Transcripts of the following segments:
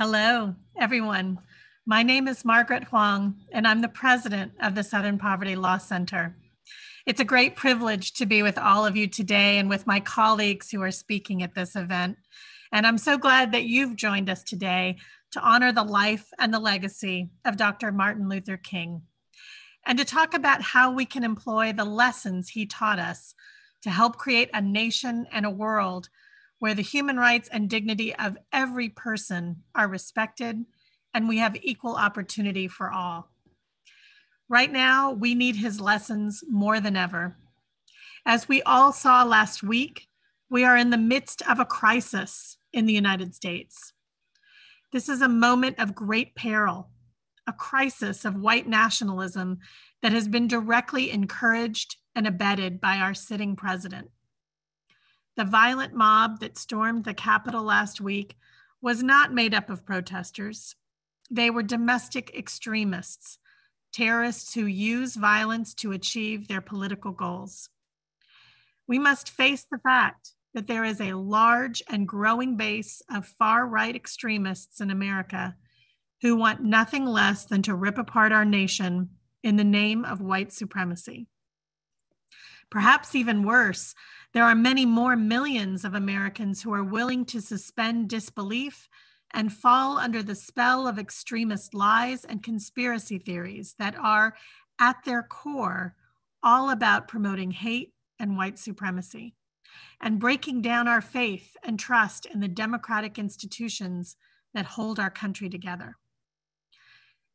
Hello, everyone. My name is Margaret Huang, and I'm the president of the Southern Poverty Law Center. It's a great privilege to be with all of you today and with my colleagues who are speaking at this event. And I'm so glad that you've joined us today to honor the life and the legacy of Dr. Martin Luther King and to talk about how we can employ the lessons he taught us to help create a nation and a world where the human rights and dignity of every person are respected and we have equal opportunity for all. Right now, we need his lessons more than ever. As we all saw last week, we are in the midst of a crisis in the United States. This is a moment of great peril, a crisis of white nationalism that has been directly encouraged and abetted by our sitting president. The violent mob that stormed the Capitol last week was not made up of protesters. They were domestic extremists, terrorists who use violence to achieve their political goals. We must face the fact that there is a large and growing base of far right extremists in America who want nothing less than to rip apart our nation in the name of white supremacy. Perhaps even worse, there are many more millions of Americans who are willing to suspend disbelief and fall under the spell of extremist lies and conspiracy theories that are, at their core, all about promoting hate and white supremacy and breaking down our faith and trust in the democratic institutions that hold our country together.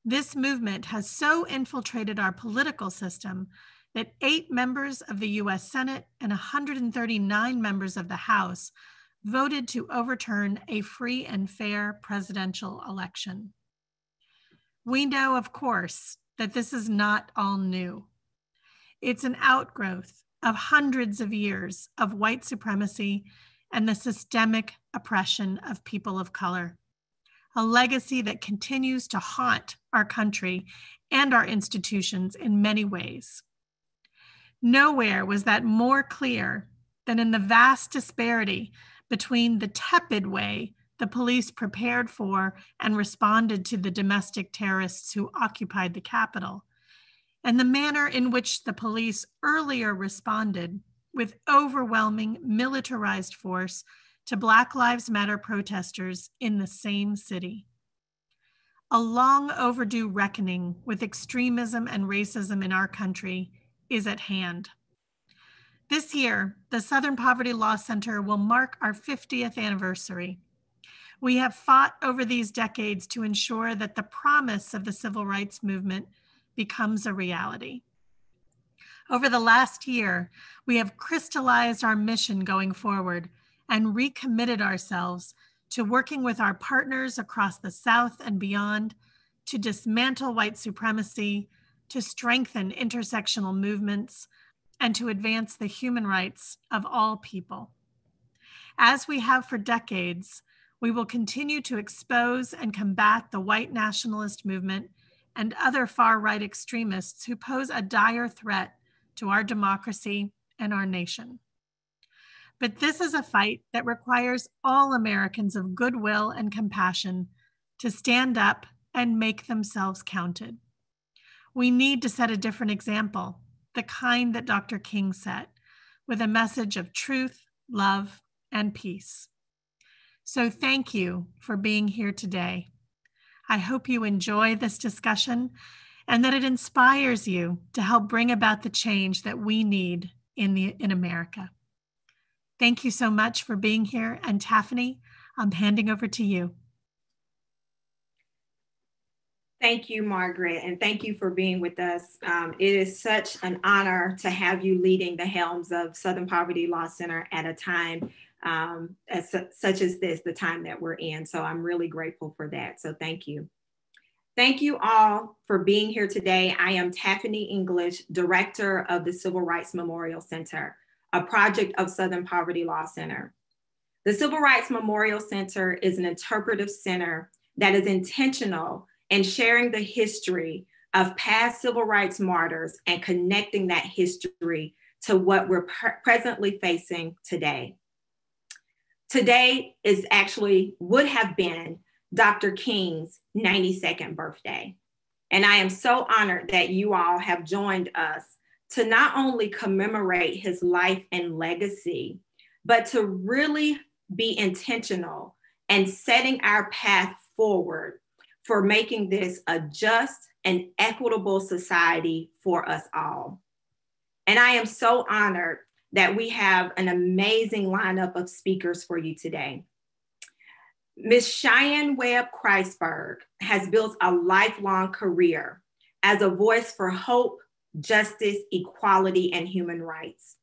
This movement has so infiltrated our political system that eight members of the US Senate and 139 members of the House voted to overturn a free and fair presidential election. We know, of course, that this is not all new. It's an outgrowth of hundreds of years of white supremacy and the systemic oppression of people of color, a legacy that continues to haunt our country and our institutions in many ways. Nowhere was that more clear than in the vast disparity between the tepid way the police prepared for and responded to the domestic terrorists who occupied the Capitol, and the manner in which the police earlier responded with overwhelming militarized force to Black Lives Matter protesters in the same city. A long overdue reckoning with extremism and racism in our country is at hand. This year, the Southern Poverty Law Center will mark our 50th anniversary. We have fought over these decades to ensure that the promise of the civil rights movement becomes a reality. Over the last year, we have crystallized our mission going forward and recommitted ourselves to working with our partners across the South and beyond to dismantle white supremacy, to strengthen intersectional movements, and to advance the human rights of all people. As we have for decades, we will continue to expose and combat the white nationalist movement and other far right extremists who pose a dire threat to our democracy and our nation. But this is a fight that requires all Americans of goodwill and compassion to stand up and make themselves counted. We need to set a different example, the kind that Dr. King set, with a message of truth, love, and peace. So thank you for being here today. I hope you enjoy this discussion and that it inspires you to help bring about the change that we need in, the, in America. Thank you so much for being here. And Taffany, I'm handing over to you. Thank you, Margaret, and thank you for being with us. Um, it is such an honor to have you leading the helms of Southern Poverty Law Center at a time um, as, such as this, the time that we're in. So I'm really grateful for that. So thank you. Thank you all for being here today. I am Taffany English, Director of the Civil Rights Memorial Center, a project of Southern Poverty Law Center. The Civil Rights Memorial Center is an interpretive center that is intentional and sharing the history of past civil rights martyrs and connecting that history to what we're presently facing today. Today is actually would have been Dr. King's 92nd birthday. And I am so honored that you all have joined us to not only commemorate his life and legacy, but to really be intentional and setting our path forward for making this a just and equitable society for us all. And I am so honored that we have an amazing lineup of speakers for you today. Ms. Sheyann Webb Christburg has built a lifelong career as a voice for hope, justice, equality, and human rights.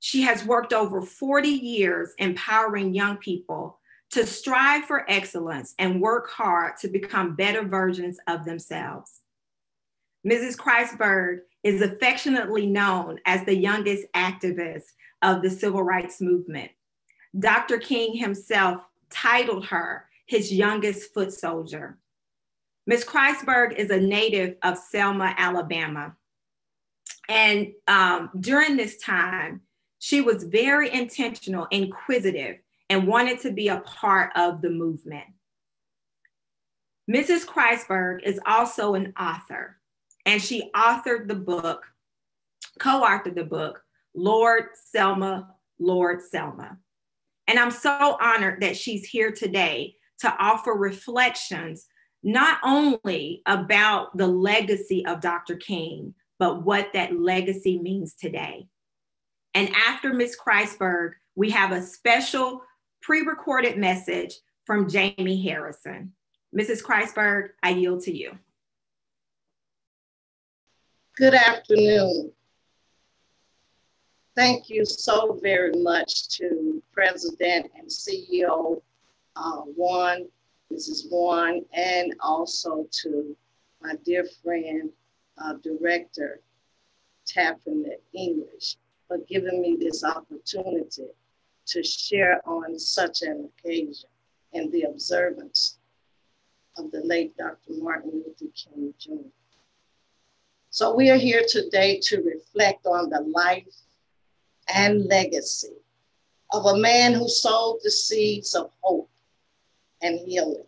She has worked over 40 years empowering young people to strive for excellence and work hard to become better versions of themselves. Mrs. Christburg is affectionately known as the youngest activist of the civil rights movement. Dr. King himself titled her his youngest foot soldier. Ms. Christburg is a native of Selma, Alabama. And um, during this time, she was very intentional, inquisitive, and wanted to be a part of the movement. Mrs. Christburg is also an author, and she authored the book, co authored the book, Lord Selma, Lord Selma. And I'm so honored that she's here today to offer reflections not only about the legacy of Dr. King, but what that legacy means today. And after Ms. Christburg, we have a special pre recorded message from Jamie Harrison. Mrs. Christburg, I yield to you. Good afternoon. Thank you so very much to President and CEO uh, Huang, Mrs. Huang, and also to my dear friend, uh, Director Taffany English for giving me this opportunity to share on such an occasion and the observance of the late Dr. Martin Luther King Jr. So we are here today to reflect on the life and legacy of a man who sowed the seeds of hope and healing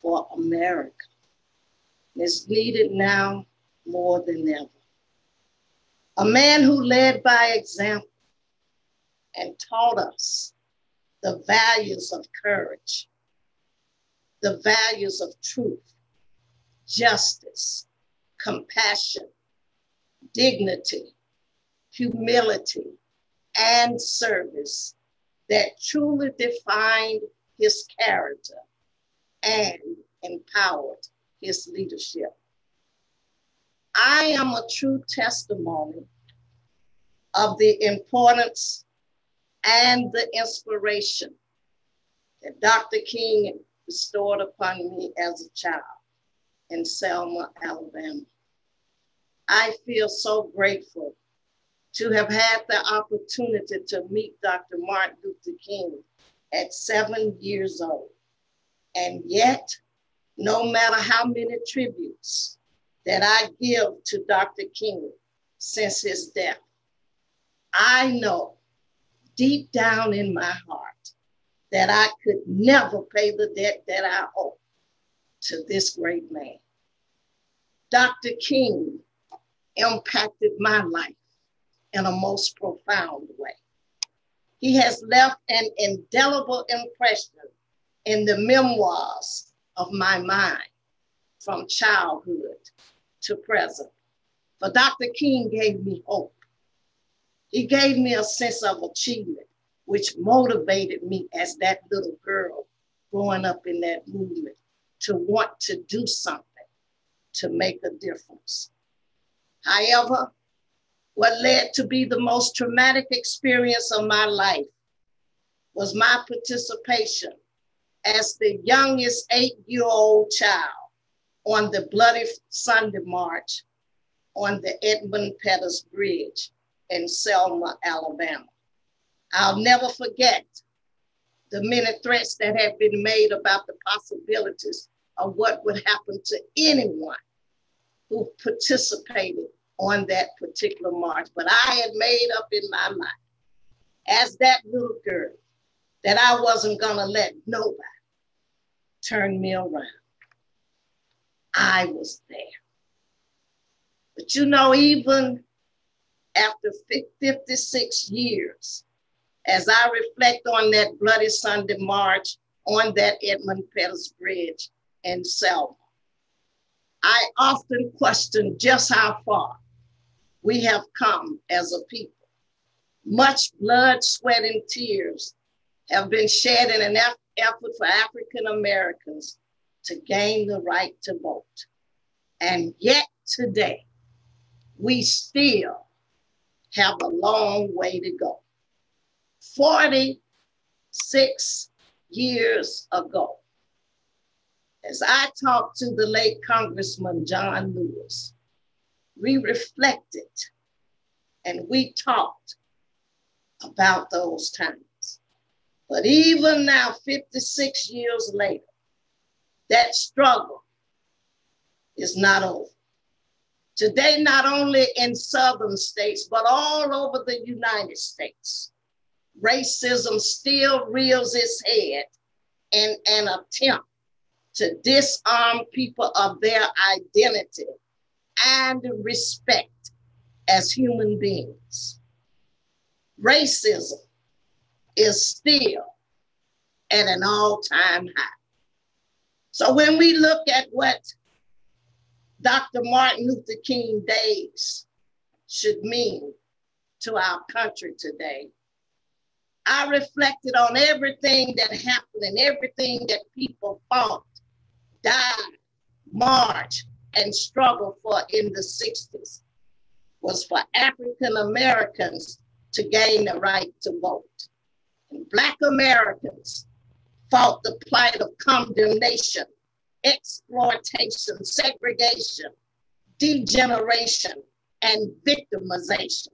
for America. It's needed now more than ever. A man who led by example and taught us the values of courage, the values of truth, justice, compassion, dignity, humility, and service that truly defined his character and empowered his leadership. I am a true testimony of the importance and the inspiration that Dr. King bestowed upon me as a child in Selma, Alabama. I feel so grateful to have had the opportunity to meet Dr. Martin Luther King at seven years old. And yet, no matter how many tributes that I give to Dr. King since his death, I know deep down in my heart that I could never pay the debt that I owe to this great man. Dr. King impacted my life in a most profound way. He has left an indelible impression in the memoirs of my mind from childhood to present. For Dr. King gave me hope. He gave me a sense of achievement, which motivated me as that little girl growing up in that movement to want to do something to make a difference. However, what led to be the most traumatic experience of my life was my participation as the youngest eight year old child on the Bloody Sunday March on the Edmund Pettus Bridge in Selma, Alabama. I'll never forget the many threats that have been made about the possibilities of what would happen to anyone who participated on that particular march. But I had made up in my mind as that little girl that I wasn't going to let nobody, turn me around. I was there. But you know, even after 56 years, as I reflect on that bloody Sunday march on that Edmund Pettus Bridge in Selma, I often question just how far we have come as a people. Much blood, sweat, and tears have been shed in an effort for African Americans to gain the right to vote. And yet today, we still have a long way to go. 46 years ago, as I talked to the late Congressman John Lewis, we reflected and we talked about those times. But even now, 56 years later, that struggle is not over. Today, not only in southern states, but all over the United States, racism still rears its head in an attempt to disarm people of their identity and respect as human beings. Racism is still at an all time high. So when we look at what Dr. Martin Luther King days should mean to our country today. I reflected on everything that happened and everything that people fought, died, marched, and struggled for in the 60s was for African Americans to gain the right to vote. And Black Americans fought the plight of condemnation exploitation, segregation, degeneration, and victimization.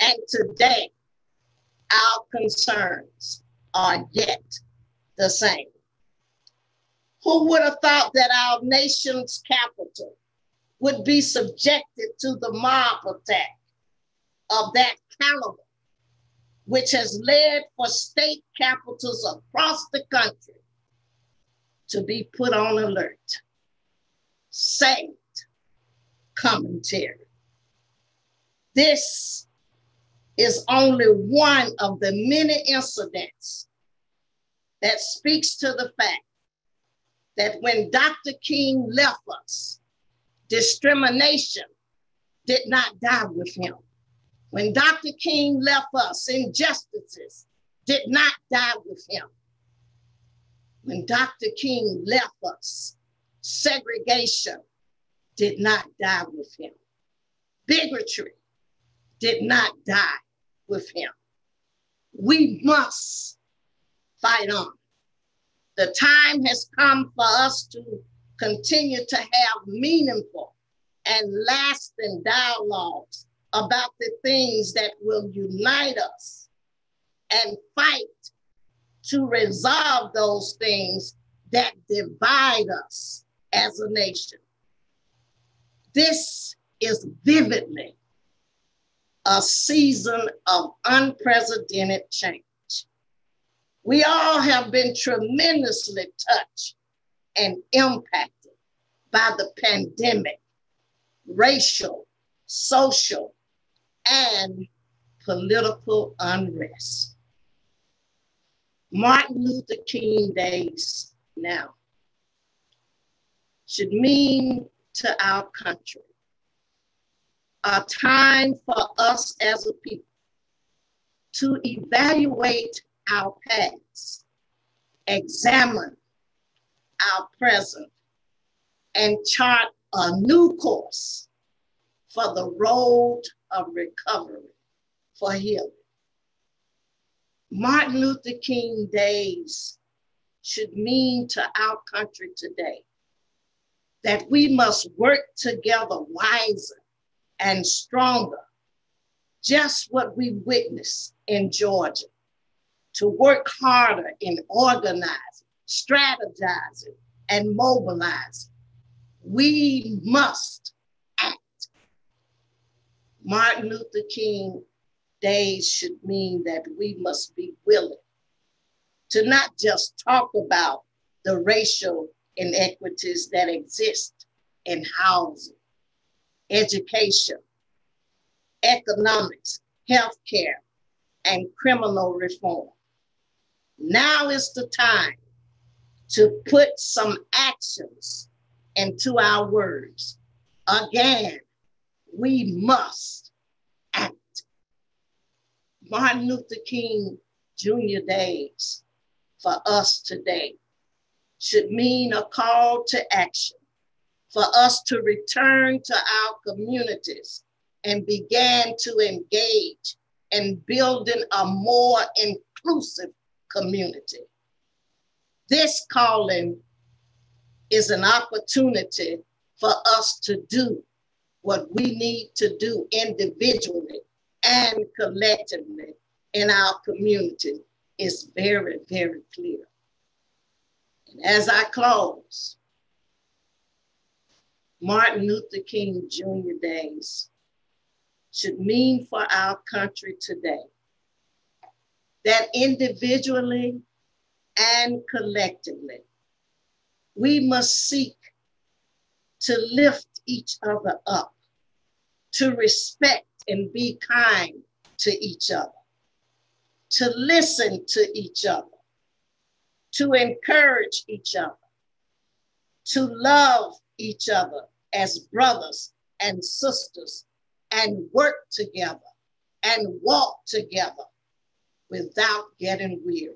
And today, our concerns are yet the same. Who would have thought that our nation's capital would be subjected to the mob attack of that caliber, which has led for state capitals across the country to be put on alert. Saint commentary. This is only one of the many incidents that speaks to the fact that when Dr. King left us, discrimination did not die with him. When Dr. King left us, injustices did not die with him when Dr. King left us, segregation did not die with him. Bigotry did not die with him. We must fight on. The time has come for us to continue to have meaningful and lasting dialogues about the things that will unite us and fight to resolve those things that divide us as a nation. This is vividly a season of unprecedented change. We all have been tremendously touched and impacted by the pandemic, racial, social, and political unrest. Martin Luther King days now should mean to our country a time for us as a people to evaluate our past, examine our present, and chart a new course for the road of recovery for healing. Martin Luther King days should mean to our country today that we must work together wiser and stronger, just what we witnessed in Georgia, to work harder in organizing, strategizing, and mobilizing. We must act. Martin Luther King days should mean that we must be willing to not just talk about the racial inequities that exist in housing, education, economics, healthcare, and criminal reform. Now is the time to put some actions into our words. Again, we must. Martin Luther King Jr. days for us today should mean a call to action for us to return to our communities and begin to engage in building a more inclusive community. This calling is an opportunity for us to do what we need to do individually and collectively in our community is very, very clear. And as I close, Martin Luther King Jr. days should mean for our country today that individually and collectively, we must seek to lift each other up, to respect and be kind to each other, to listen to each other, to encourage each other, to love each other as brothers and sisters and work together and walk together without getting weary.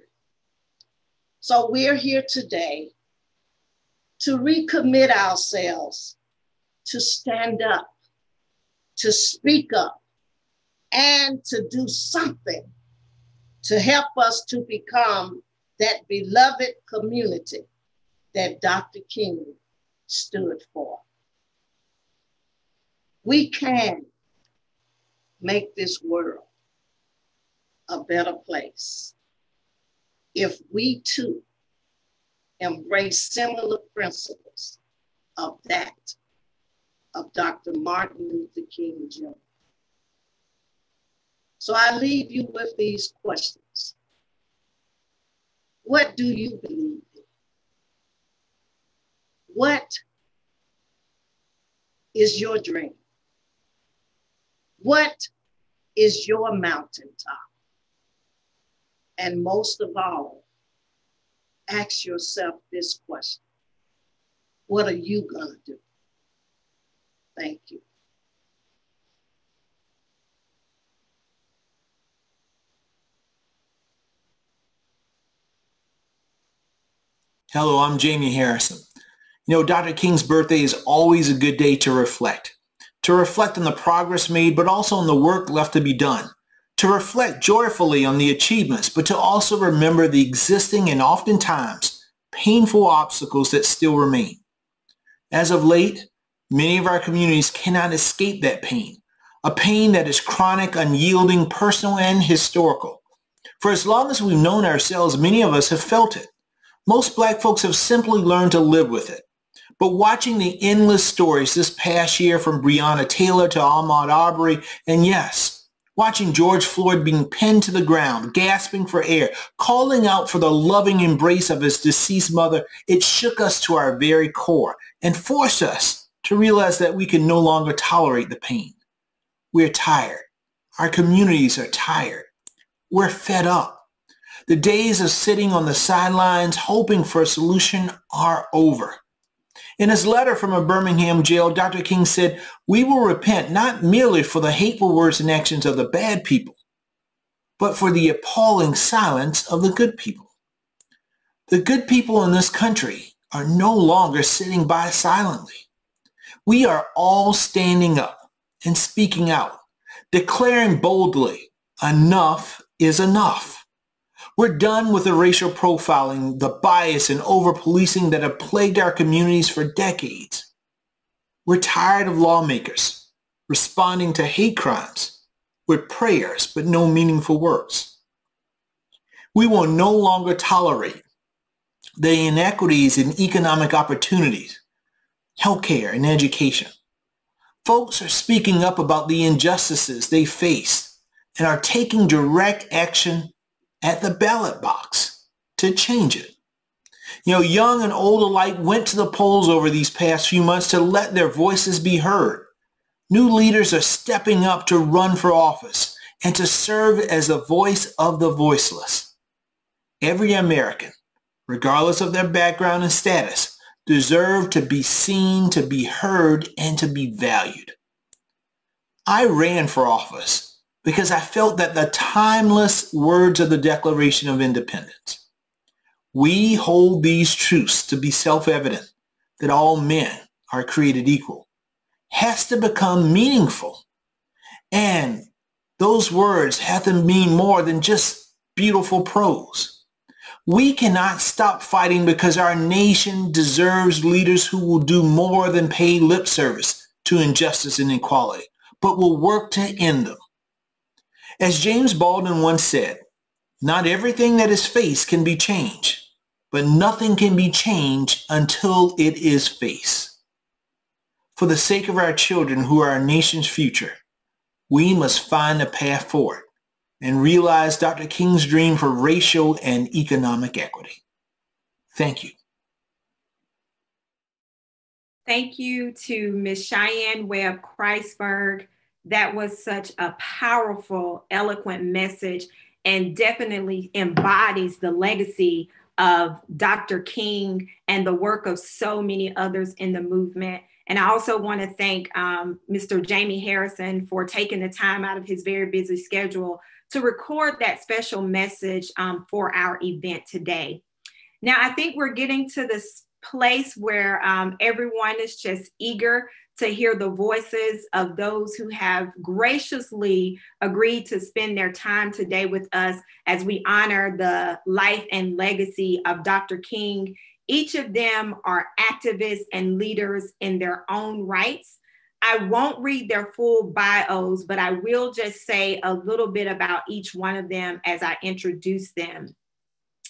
So we're here today to recommit ourselves to stand up, to speak up, and to do something to help us to become that beloved community that Dr. King stood for. We can make this world a better place if we too embrace similar principles of that of Dr. Martin Luther King Jr. So I leave you with these questions. What do you believe in? What is your dream? What is your mountaintop? And most of all, ask yourself this question What are you going to do? Thank you. Hello, I'm Jamie Harrison. You know, Dr. King's birthday is always a good day to reflect. To reflect on the progress made, but also on the work left to be done. To reflect joyfully on the achievements, but to also remember the existing and oftentimes painful obstacles that still remain. As of late, many of our communities cannot escape that pain, a pain that is chronic, unyielding, personal, and historical. For as long as we've known ourselves, many of us have felt it. Most black folks have simply learned to live with it. But watching the endless stories this past year from Breonna Taylor to Ahmaud Arbery, and yes, watching George Floyd being pinned to the ground, gasping for air, calling out for the loving embrace of his deceased mother, it shook us to our very core and forced us to realize that we can no longer tolerate the pain. We're tired. Our communities are tired. We're fed up. The days of sitting on the sidelines hoping for a solution are over. In his letter from a Birmingham jail, Dr. King said, we will repent not merely for the hateful words and actions of the bad people, but for the appalling silence of the good people. The good people in this country are no longer sitting by silently. We are all standing up and speaking out, declaring boldly, enough is enough. We're done with the racial profiling, the bias and over-policing that have plagued our communities for decades. We're tired of lawmakers responding to hate crimes with prayers but no meaningful words. We will no longer tolerate the inequities in economic opportunities, healthcare, and education. Folks are speaking up about the injustices they face and are taking direct action at the ballot box to change it. You know, young and old alike went to the polls over these past few months to let their voices be heard. New leaders are stepping up to run for office and to serve as a voice of the voiceless. Every American, regardless of their background and status, deserve to be seen, to be heard, and to be valued. I ran for office because I felt that the timeless words of the Declaration of Independence, we hold these truths to be self-evident that all men are created equal, has to become meaningful. And those words have to mean more than just beautiful prose. We cannot stop fighting because our nation deserves leaders who will do more than pay lip service to injustice and inequality, but will work to end them. As James Baldwin once said, not everything that is faced can be changed, but nothing can be changed until it is faced. For the sake of our children who are our nation's future, we must find a path forward and realize Dr. King's dream for racial and economic equity. Thank you. Thank you to Ms. Sheyann Webb Christburg. That was such a powerful, eloquent message and definitely embodies the legacy of Dr. King and the work of so many others in the movement. And I also want to thank um, Mr. Jamie Harrison for taking the time out of his very busy schedule to record that special message um, for our event today. Now, I think we're getting to this place where um, everyone is just eager to hear the voices of those who have graciously agreed to spend their time today with us as we honor the life and legacy of Dr. King. Each of them are activists and leaders in their own rights. I won't read their full bios, but I will just say a little bit about each one of them as I introduce them.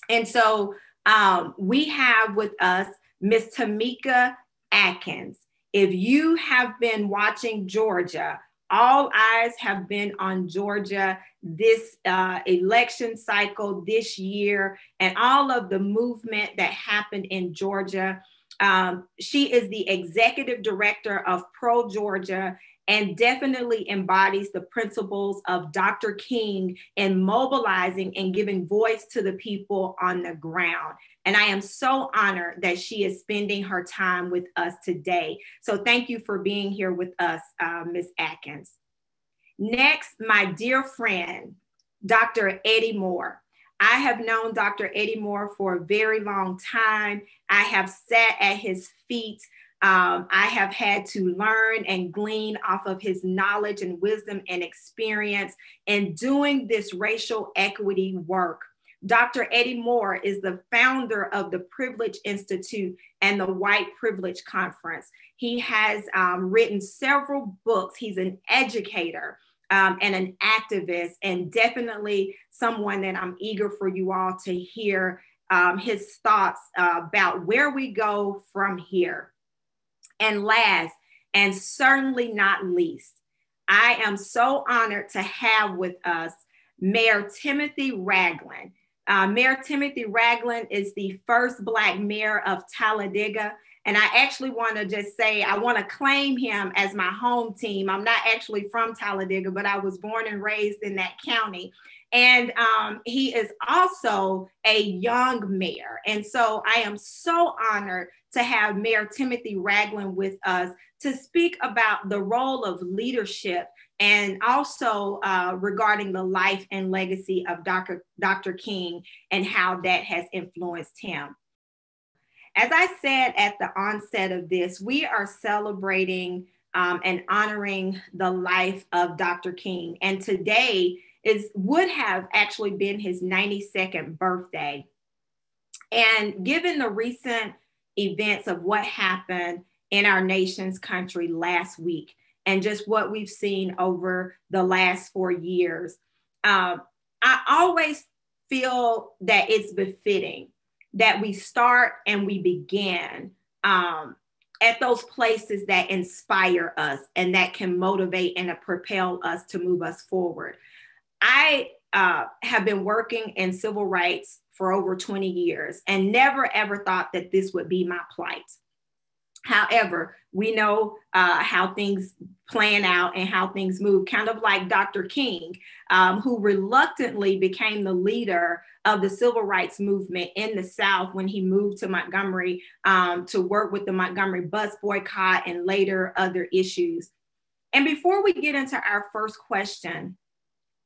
And so um, we have with us Miss Tamieka Atkins. If you have been watching Georgia, all eyes have been on Georgia this uh, election cycle this year and all of the movement that happened in Georgia. Um, she is the executive director of Pro Georgia and definitely embodies the principles of Dr. King in mobilizing and giving voice to the people on the ground. And I am so honored that she is spending her time with us today. So thank you for being here with us, uh, Ms. Atkins. Next, my dear friend, Dr. Eddie Moore. I have known Dr. Eddie Moore for a very long time. I have sat at his feet. Um, I have had to learn and glean off of his knowledge and wisdom and experience in doing this racial equity work. Dr. Eddie Moore is the founder of the Privilege Institute and the White Privilege Conference. He has um, written several books. He's an educator um, and an activist, and definitely someone that I'm eager for you all to hear um, his thoughts uh, about where we go from here. And last, and certainly not least, I am so honored to have with us Mayor Timothy Ragland. Uh, mayor Timothy Ragland is the first Black mayor of Talladega. And I actually want to just say, I want to claim him as my home team. I'm not actually from Talladega, but I was born and raised in that county. And um, he is also a young mayor. And so I am so honored to have Mayor Timothy Ragland with us to speak about the role of leadership and also uh, regarding the life and legacy of Dr. Dr. King and how that has influenced him. As I said at the onset of this, we are celebrating um, and honoring the life of Dr. King. And today is would have actually been his 92nd birthday. And given the recent events of what happened in our nation's country last week and just what we've seen over the last four years, uh, I always feel that it's befitting that we start and we begin um, at those places that inspire us and that can motivate and propel us to move us forward. I uh, have been working in civil rights for over 20 years and never ever thought that this would be my plight. However, we know uh, how things plan out and how things move, kind of like Dr. King, um, who reluctantly became the leader of the civil rights movement in the South when he moved to Montgomery um, to work with the Montgomery bus boycott and later other issues. And before we get into our first question,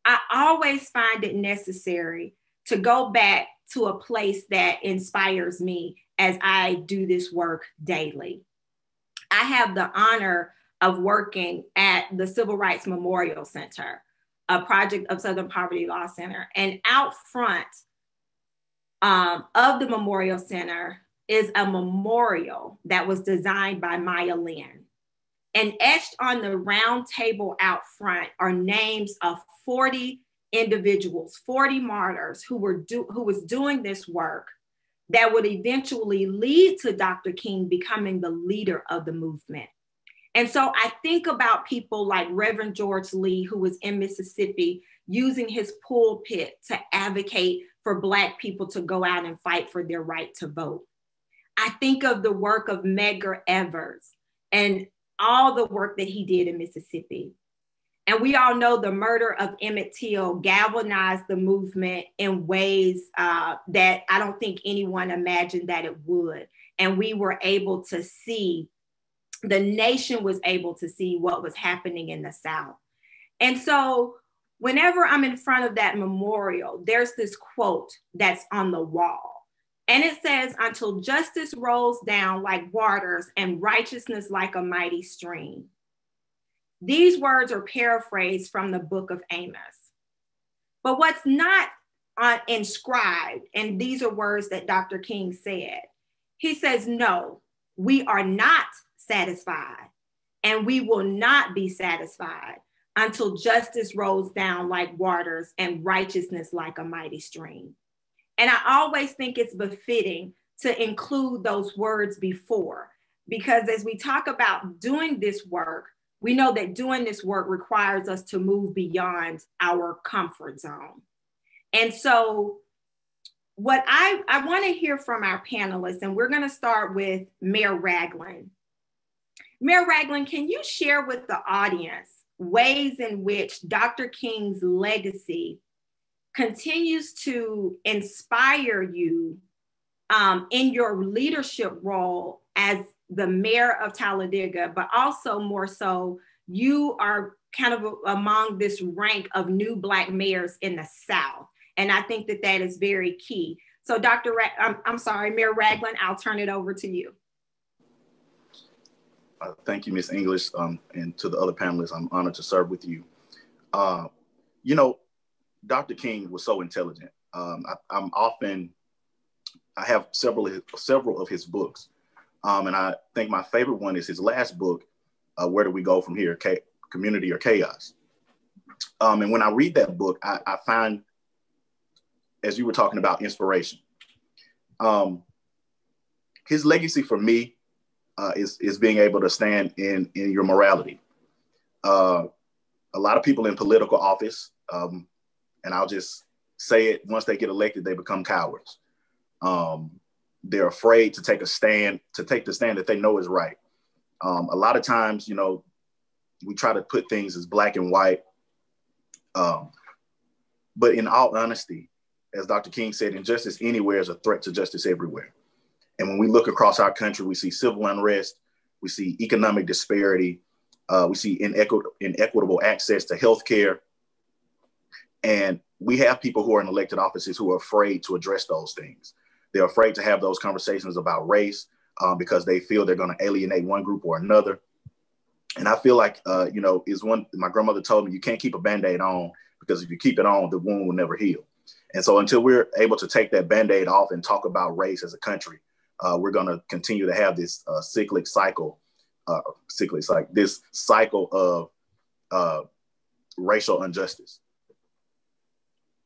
I always find it necessary to go back to a place that inspires me as I do this work daily. I have the honor of working at the Civil Rights Memorial Center, a project of Southern Poverty Law Center. And out front um, of the Memorial Center is a memorial that was designed by Maya Lin. And etched on the round table out front are names of 40 individuals, 40 martyrs who were do, who was doing this work that would eventually lead to Dr. King becoming the leader of the movement. And so I think about people like Reverend George Lee, who was in Mississippi, using his pulpit to advocate for Black people to go out and fight for their right to vote. I think of the work of Medgar Evers and all the work that he did in Mississippi. And we all know the murder of Emmett Till galvanized the movement in ways uh, that I don't think anyone imagined that it would. And we were able to see, the nation was able to see what was happening in the South. And so, whenever I'm in front of that memorial, there's this quote that's on the wall. And it says, Until justice rolls down like waters and righteousness like a mighty stream. These words are paraphrased from the book of Amos. But what's not uh, inscribed, and these are words that Dr. King said, he says, No, we are not satisfied, and we will not be satisfied until justice rolls down like waters and righteousness like a mighty stream. And I always think it's befitting to include those words before, because as we talk about doing this work, we know that doing this work requires us to move beyond our comfort zone. And so, what I, I want to hear from our panelists, and we're going to start with Mayor Ragland. Mayor Ragland, can you share with the audience ways in which Dr. King's legacy continues to inspire you um, in your leadership role as the mayor of Talladega, but also more so, you are kind of among this rank of new Black mayors in the South. And I think that that is very key. So, Dr. Ra- I'm, I'm sorry, Mayor Ragland, I'll turn it over to you. Uh, thank you, Ms. English, um, and to the other panelists. I'm honored to serve with you. Uh, you know, Dr. King was so intelligent. Um, I, am often, I have several several of his books, um, and I think my favorite one is his last book, uh, Where Do We Go From Here? Community or Chaos. Um, and when I read that book, I, I, find, as you were talking about, inspiration. Um, his legacy for me uh, is, is being able to stand in, in your morality. Uh, a lot of people in political office, um, and I'll just say it once they get elected, they become cowards. Um, they're afraid to take a stand, to take the stand that they know is right. Um, a lot of times, you know, we try to put things as black and white. Um, but in all honesty, as Dr. King said, injustice anywhere is a threat to justice everywhere. And when we look across our country, we see civil unrest, we see economic disparity, uh, we see inequ- inequitable access to health care. And we have people who are in elected offices who are afraid to address those things. They're afraid to have those conversations about race um, because they feel they're going to alienate one group or another. And I feel like, uh, you know, is one, my grandmother told me you can't keep a band aid on because if you keep it on, the wound will never heal. And so until we're able to take that band aid off and talk about race as a country, uh, we're going to continue to have this uh, cyclic cycle, uh, cyclic like this cycle of uh, racial injustice.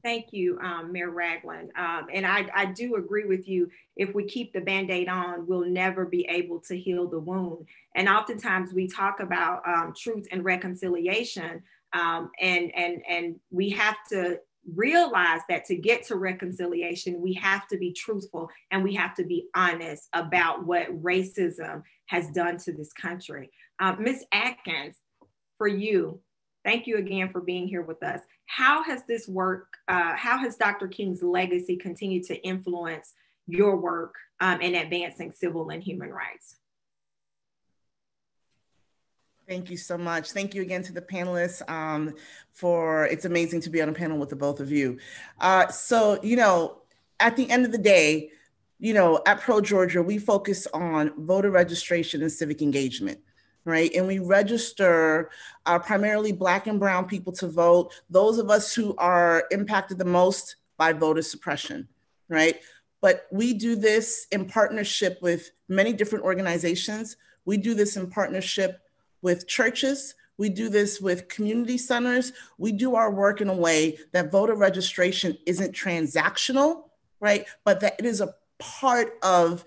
Thank you, um, Mayor Ragland. Um, and I, I do agree with you. If we keep the band aid on, we'll never be able to heal the wound. And oftentimes we talk about um, truth and reconciliation, um, and, and, and we have to realize that to get to reconciliation, we have to be truthful and we have to be honest about what racism has done to this country. Uh, Ms. Atkins, for you, thank you again for being here with us. How has this work, uh, how has Dr. King's legacy continued to influence your work um, in advancing civil and human rights? Thank you so much. Thank you again to the panelists um, for, it's amazing to be on a panel with the both of you. Uh, so, you know, at the end of the day, you know, at Pro Georgia, we focus on voter registration and civic engagement right? And we register uh, primarily Black and Brown people to vote, those of us who are impacted the most by voter suppression, right? But we do this in partnership with many different organizations. We do this in partnership with churches. We do this with community centers. We do our work in a way that voter registration isn't transactional, right? But that it is a part of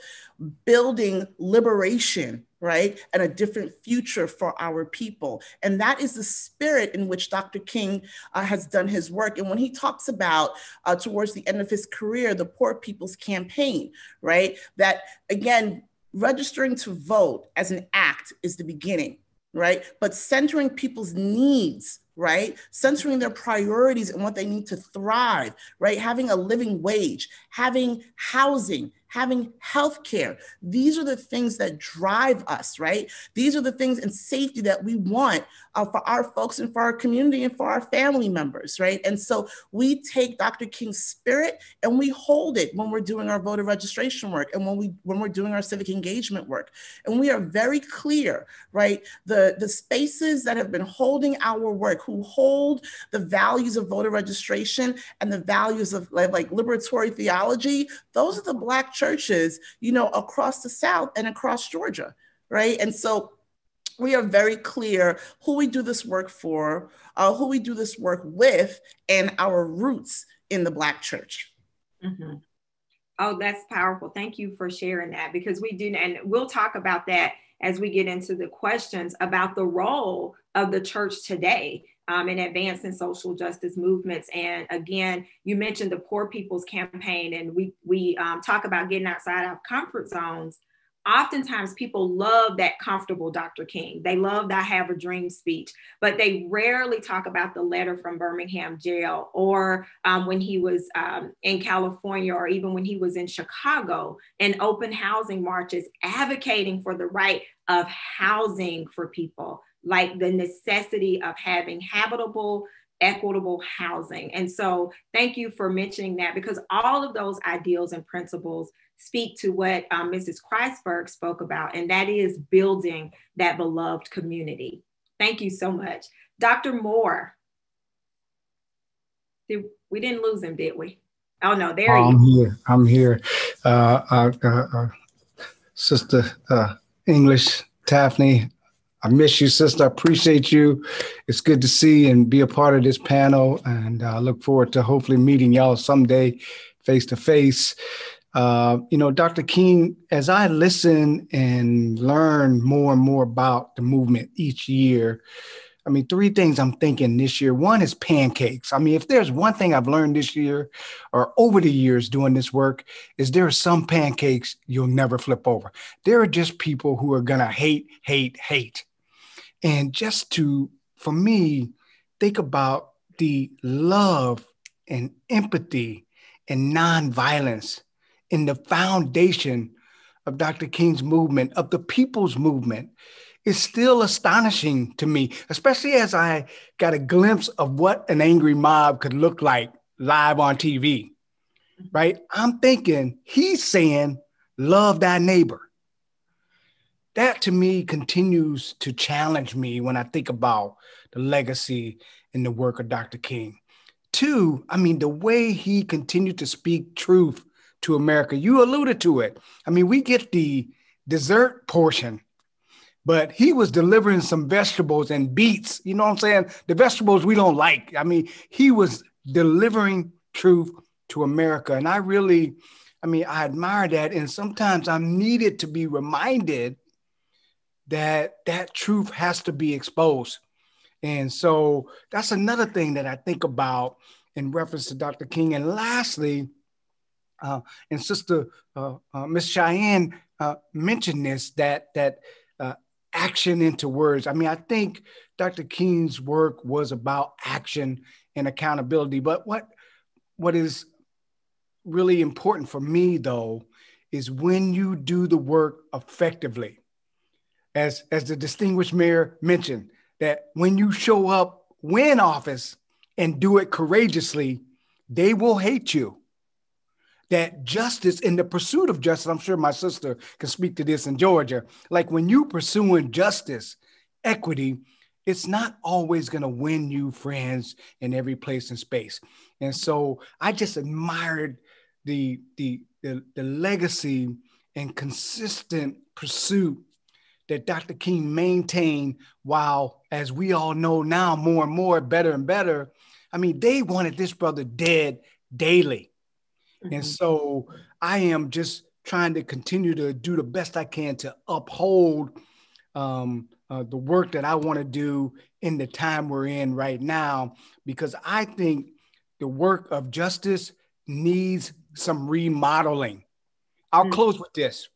building liberation right? And a different future for our people. And that is the spirit in which Dr. King uh, has done his work. And when he talks about uh, towards the end of his career, the Poor People's Campaign, right? That again, registering to vote as an act is the beginning, right? But centering people's needs right? Centering their priorities and what they need to thrive, right? Having a living wage, having housing, having health care. These are the things that drive us, right? These are the things and safety that we want uh, for our folks and for our community and for our family members, right? And so we take Dr. King's spirit and we hold it when we're doing our voter registration work and when we when we're doing our civic engagement work. And we are very clear, right? The the spaces that have been holding our work, who hold the values of voter registration and the values of like, like liberatory theology, those are the black churches, you know, across the South and across Georgia, right? And so we are very clear who we do this work for, uh, who we do this work with, and our roots in the Black church. Mm-hmm. Oh, that's powerful. Thank you for sharing that because we do, and we'll talk about that as we get into the questions about the role of the church today um, in advancing social justice movements. And again, you mentioned the Poor People's Campaign, and we we um, talk about getting outside our comfort zones. Oftentimes, people love that comfortable Dr. King. They love that have a dream speech, but they rarely talk about the letter from Birmingham jail or um, when he was um, in California or even when he was in Chicago and open housing marches advocating for the right of housing for people like the necessity of having habitable, equitable housing. And so, thank you for mentioning that because all of those ideals and principles speak to what um, Mrs. Christburg spoke about, and that is building that beloved community. Thank you so much. Dr. Moore, did, we didn't lose him, did we? Oh, no, there he. I'm here. I'm here. Uh, uh, uh, uh Sister uh, English, Taffany, I miss you, sister. I appreciate you. It's good to see and be a part of this panel. And I look forward to hopefully meeting y'all someday face to face. Uh, you know, Dr. King, as I listen and learn more and more about the movement each year, I mean, three things I'm thinking this year. One is pancakes. I mean, if there's one thing I've learned this year or over the years doing this work, is there are some pancakes you'll never flip over. There are just people who are gonna hate, hate, hate. And just to, for me, think about the love and empathy and nonviolence in the foundation of Dr. King's movement, of the people's movement, is still astonishing to me, especially as I got a glimpse of what an angry mob could look like live on TV. Right? I'm thinking he's saying, love thy neighbor that to me continues to challenge me when I think about the legacy and the work of Dr. King. Two, I mean, the way he continued to speak truth to America, you alluded to it. I mean, we get the dessert portion, but he was delivering some vegetables and beets. You know what I'm saying? The vegetables we don't like. I mean, he was delivering truth to America. And I really, I mean, I admire that. And sometimes I'm needed to be reminded that that truth has to be exposed. And so that's another thing that I think about in reference to Dr. King. And lastly, uh, and Sister uh, uh, Miss Sheyann uh, mentioned this that that uh, action into words. I mean, I think Dr. King's work was about action and accountability. But what what is really important for me though is when you do the work effectively. As as the distinguished mayor mentioned, that when you show up, win office, and do it courageously, they will hate you. That justice in the pursuit of justice, I'm sure my sister can speak to this in Georgia. Like when you pursuing justice, equity, it's not always going to win you friends in every place and space. And so I just admired the, the, the, the legacy and consistent pursuit that Dr. King maintained while, as we all know now, more and more, better and better. I mean, they wanted this brother dead daily. Mm-hmm. And so I am just trying to continue to do the best I can to uphold um, uh, the work that I want to do in the time we're in right now, because I think the work of justice needs some remodeling. I'll mm-hmm. close with this.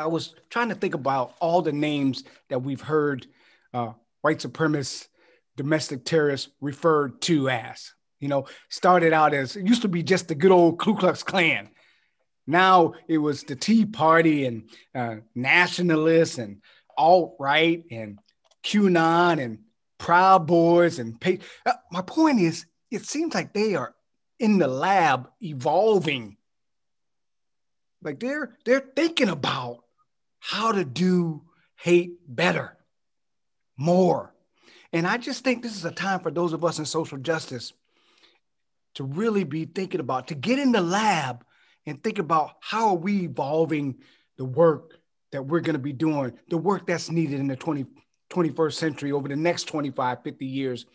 I was trying to think about all the names that we've heard uh, white supremacists, domestic terrorists referred to as. You know, started out as it used to be just the good old Ku Klux Klan. Now it was the Tea Party and uh, nationalists and alt right and QAnon and Proud Boys and uh, my point is, it seems like they are in the lab evolving. Like they're they're thinking about how to do hate better, more. And I just think this is a time for those of us in social justice to really be thinking about, to get in the lab and think about how are we evolving the work that we're going to be doing, the work that's needed in the 20, 21st century over the next 25, 50 years.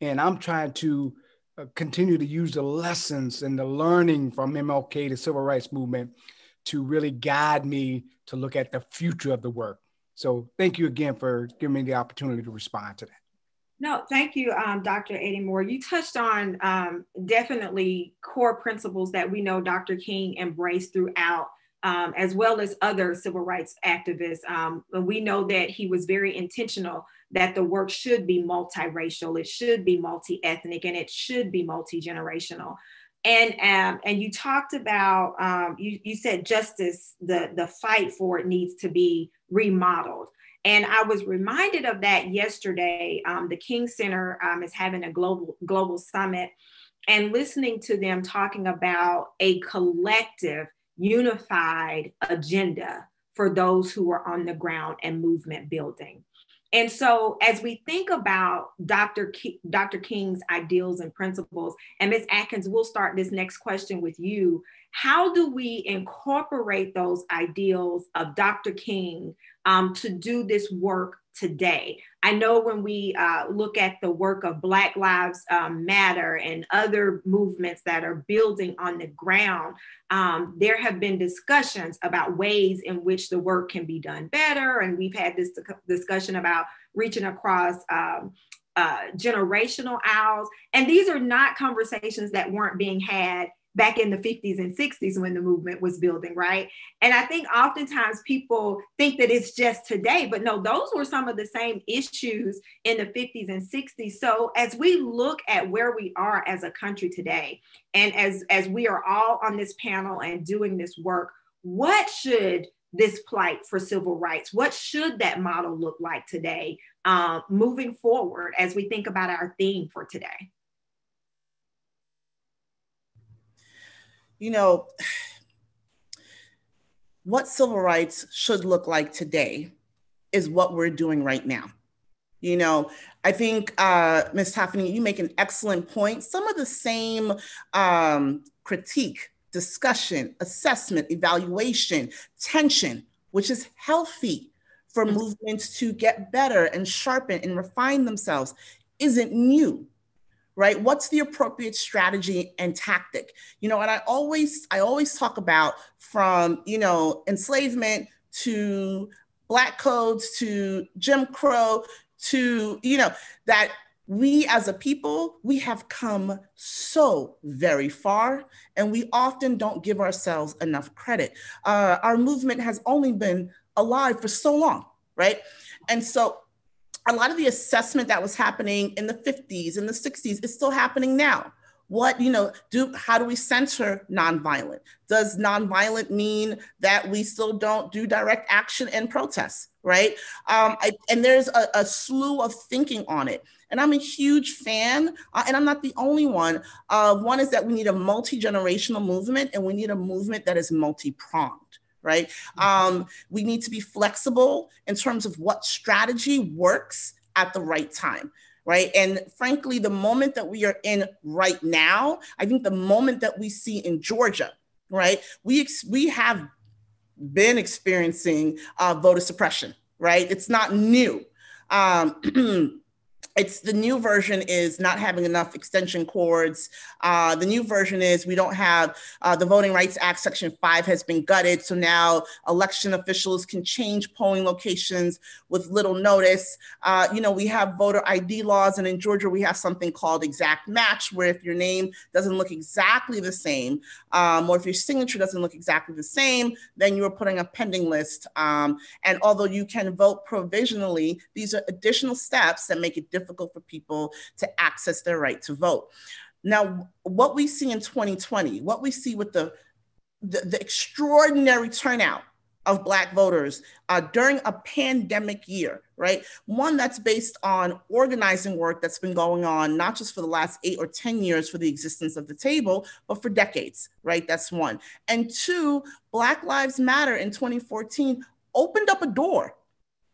And I'm trying to uh, continue to use the lessons and the learning from MLK, the civil rights movement, to really guide me to look at the future of the work. So thank you again for giving me the opportunity to respond to that. No, thank you, um, Dr. Eddie Moore. You touched on um, definitely core principles that we know Dr. King embraced throughout, um, as well as other civil rights activists. Um, we know that he was very intentional that the work should be multiracial, it should be multi-ethnic, and it should be multi-generational and um, and you talked about um, you, you said justice the the fight for it needs to be remodeled. And i was reminded of that yesterday um, the king center um, is having a global global summit and listening to them talking about a collective unified agenda for those who are on the ground and movement building and so, as we think about Dr. Dr. King's ideals and principles, and Ms. Atkins, we'll start this next question with you. How do we incorporate those ideals of Dr. King um, to do this work today. I know when we uh, look at the work of Black Lives um, Matter and other movements that are building on the ground, um, there have been discussions about ways in which the work can be done better. And we've had this discussion about reaching across um, uh, generational aisles. And these are not conversations that weren't being had back in the 50s and 60s when the movement was building, right? And I think oftentimes people think that it's just today, but no, those were some of the same issues in the 50s and 60s. So as we look at where we are as a country today, and as, as we are all on this panel and doing this work, what should this plight for civil rights? What should that model look like today, uh, moving forward as we think about our theme for today? You know, what civil rights should look like today is what we're doing right now. You know, I think, uh, Ms. Taffany, you make an excellent point. Some of the same um, critique, discussion, assessment, evaluation, tension, which is healthy for mm-hmm. movements to get better and sharpen and refine themselves, isn't new right what's the appropriate strategy and tactic you know and i always i always talk about from you know enslavement to black codes to jim crow to you know that we as a people, we have come so very far, and we often don't give ourselves enough credit. Uh, our movement has only been alive for so long, right? And so a lot of the assessment that was happening in the 50s and the 60s is still happening now. What you know do how do we censor nonviolent? Does nonviolent mean that we still don't do direct action and protests right? Um, I, and there's a, a, slew of thinking on it. And i'm a huge fan uh, and i'm not the only one uh, one is that we need a multi-generational movement and we need a movement that is multi-pronged right? Mm-hmm. Um, we need to be flexible in terms of what strategy works at the right time right? And frankly, the moment that we are in right now, I think the moment that we see in Georgia, right? We ex- we have been experiencing uh, voter suppression, right? It's not new. Um, it's the new version is not having enough extension cords. Uh, the new version is we don't have uh, the Voting Rights Act Section 5 has been gutted. So now election officials can change polling locations with little notice. Uh, you know, we have voter ID laws, and in Georgia, we have something called exact match, where if your name doesn't look exactly the same, um, or if your signature doesn't look exactly the same, then you are putting a pending list. Um, and although you can vote provisionally, these are additional steps that make it difficult difficult for people to access their right to vote. Now, what we see in 2020, what we see with the, the, the extraordinary turnout of Black voters uh, during a pandemic year, right? One that's based on organizing work that's been going on, not just for the last eight or 10 years for the existence of the table, but for decades, right? That's one. And two, Black Lives Matter in 2014 opened up a door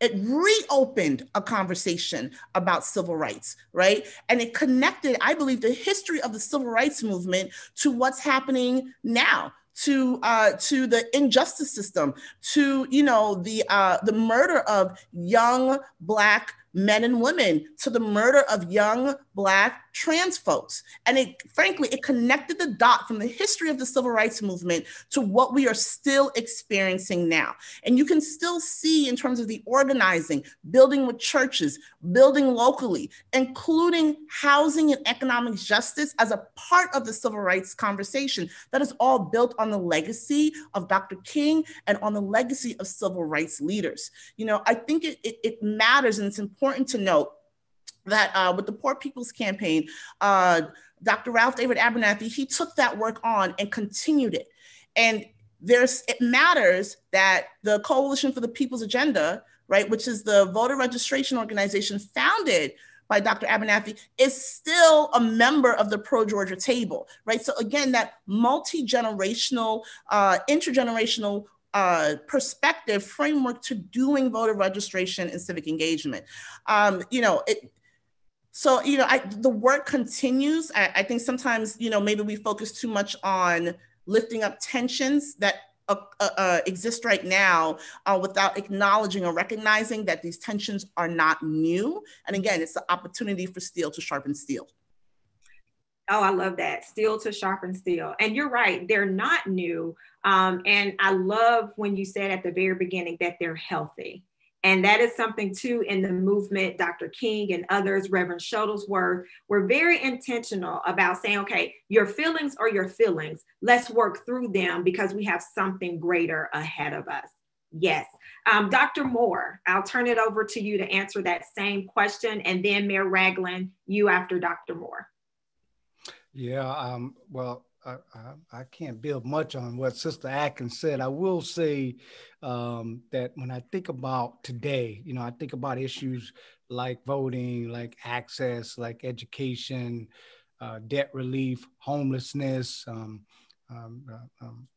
it reopened a conversation about civil rights, right? And it connected, I believe, the history of the civil rights movement to what's happening now to uh, to the injustice system, to you know the uh, the murder of young black men and women, to the murder of young black trans folks. And it, frankly, it connected the dot from the history of the civil rights movement to what we are still experiencing now. And you can still see in terms of the organizing, building with churches, building locally, including housing and economic justice as a part of the civil rights conversation that is all built on the legacy of Dr. King and on the legacy of civil rights leaders. You know, I think it, it, it matters and it's important to note that uh, with the Poor People's Campaign, uh, Dr. Ralph David Abernathy, he took that work on and continued it. And there's it matters that the Coalition for the People's Agenda, right, which is the voter registration organization founded by Dr. Abernathy, is still a member of the Pro Georgia table, right? So again, that multi-generational, uh, intergenerational uh, perspective framework to doing voter registration and civic engagement. Um, you know, it, so you know I, the work continues. I, I, think sometimes you know maybe we focus too much on lifting up tensions that uh, uh, uh, exist right now uh, without acknowledging or recognizing that these tensions are not new. And again it's the opportunity for steel to sharpen steel Oh, I love that. Steel to sharpen steel. And you're right, they're not new. Um, and I love when you said at the very beginning that they're healthy. And that is something too in the movement, Dr. King and others, Reverend Shuttlesworth, were very intentional about saying, okay, your feelings are your feelings. Let's work through them because we have something greater ahead of us. Yes. Um, Dr. Moore, I'll turn it over to you to answer that same question. And then Mayor Ragland, you after Dr. Moore. Yeah, um, well, I, I, I, can't build much on what Sister Atkins said. I will say um, that when I think about today, you know, I think about issues like voting, like access, like education, uh, debt relief, homelessness, um, um, uh, um,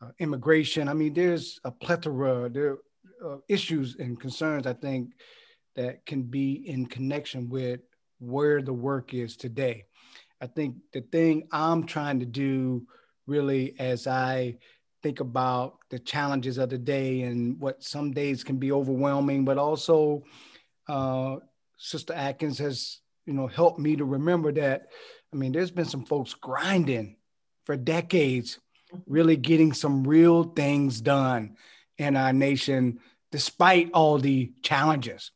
uh, immigration. I mean, there's a plethora there uh, issues and concerns I think that can be in connection with where the work is today. I think the thing I'm trying to do really as I think about the challenges of the day and what some days can be overwhelming, but also uh, Sister Atkins has, you know, helped me to remember that. I mean, there's been some folks grinding for decades, really getting some real things done in our nation, despite all the challenges.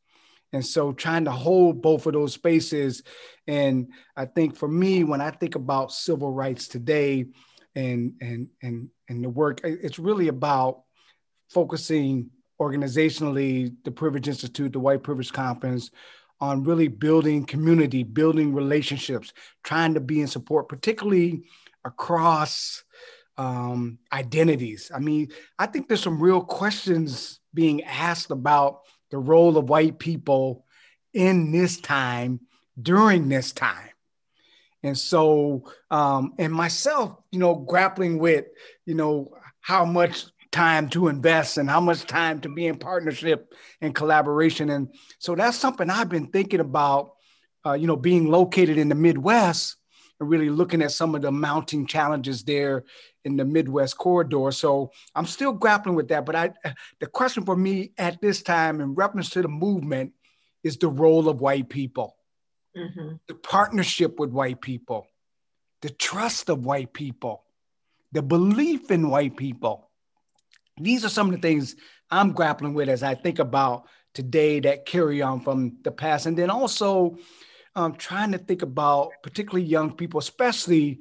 And so trying to hold both of those spaces. And I think for me, when I think about civil rights today and and and and the work, it's really about focusing organizationally, the Privilege Institute, the White Privilege Conference, on really building community, building relationships, trying to be in support, particularly across um, identities. I mean, I think there's some real questions being asked about the role of white people in this time during this time. And so, um, and myself, you know, grappling with, you know, how much time to invest and how much time to be in partnership and collaboration. And so that's something I've been thinking about, uh, you know, being located in the Midwest and really looking at some of the mounting challenges there in the Midwest corridor. So I'm still grappling with that. But I, the question for me at this time, in reference to the movement, is the role of white people, mm-hmm. the partnership with white people, the trust of white people, the belief in white people. These are some of the things I'm grappling with as I think about today that carry on from the past. And then also um, trying to think about particularly young people, especially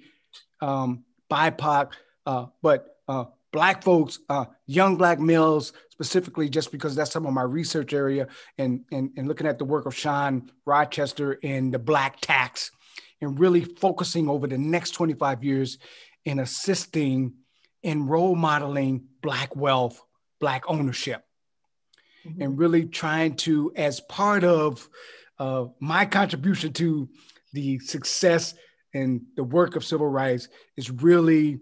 um, BIPOC, uh, but uh, black folks, uh, young black males specifically, just because that's some of my research area, and, and, and looking at the work of Shawn Rochester in the black tax, and really focusing over the next 25 years in assisting in role modeling black wealth, black ownership, mm-hmm. and really trying to, as part of my contribution to the success and the work of civil rights, is really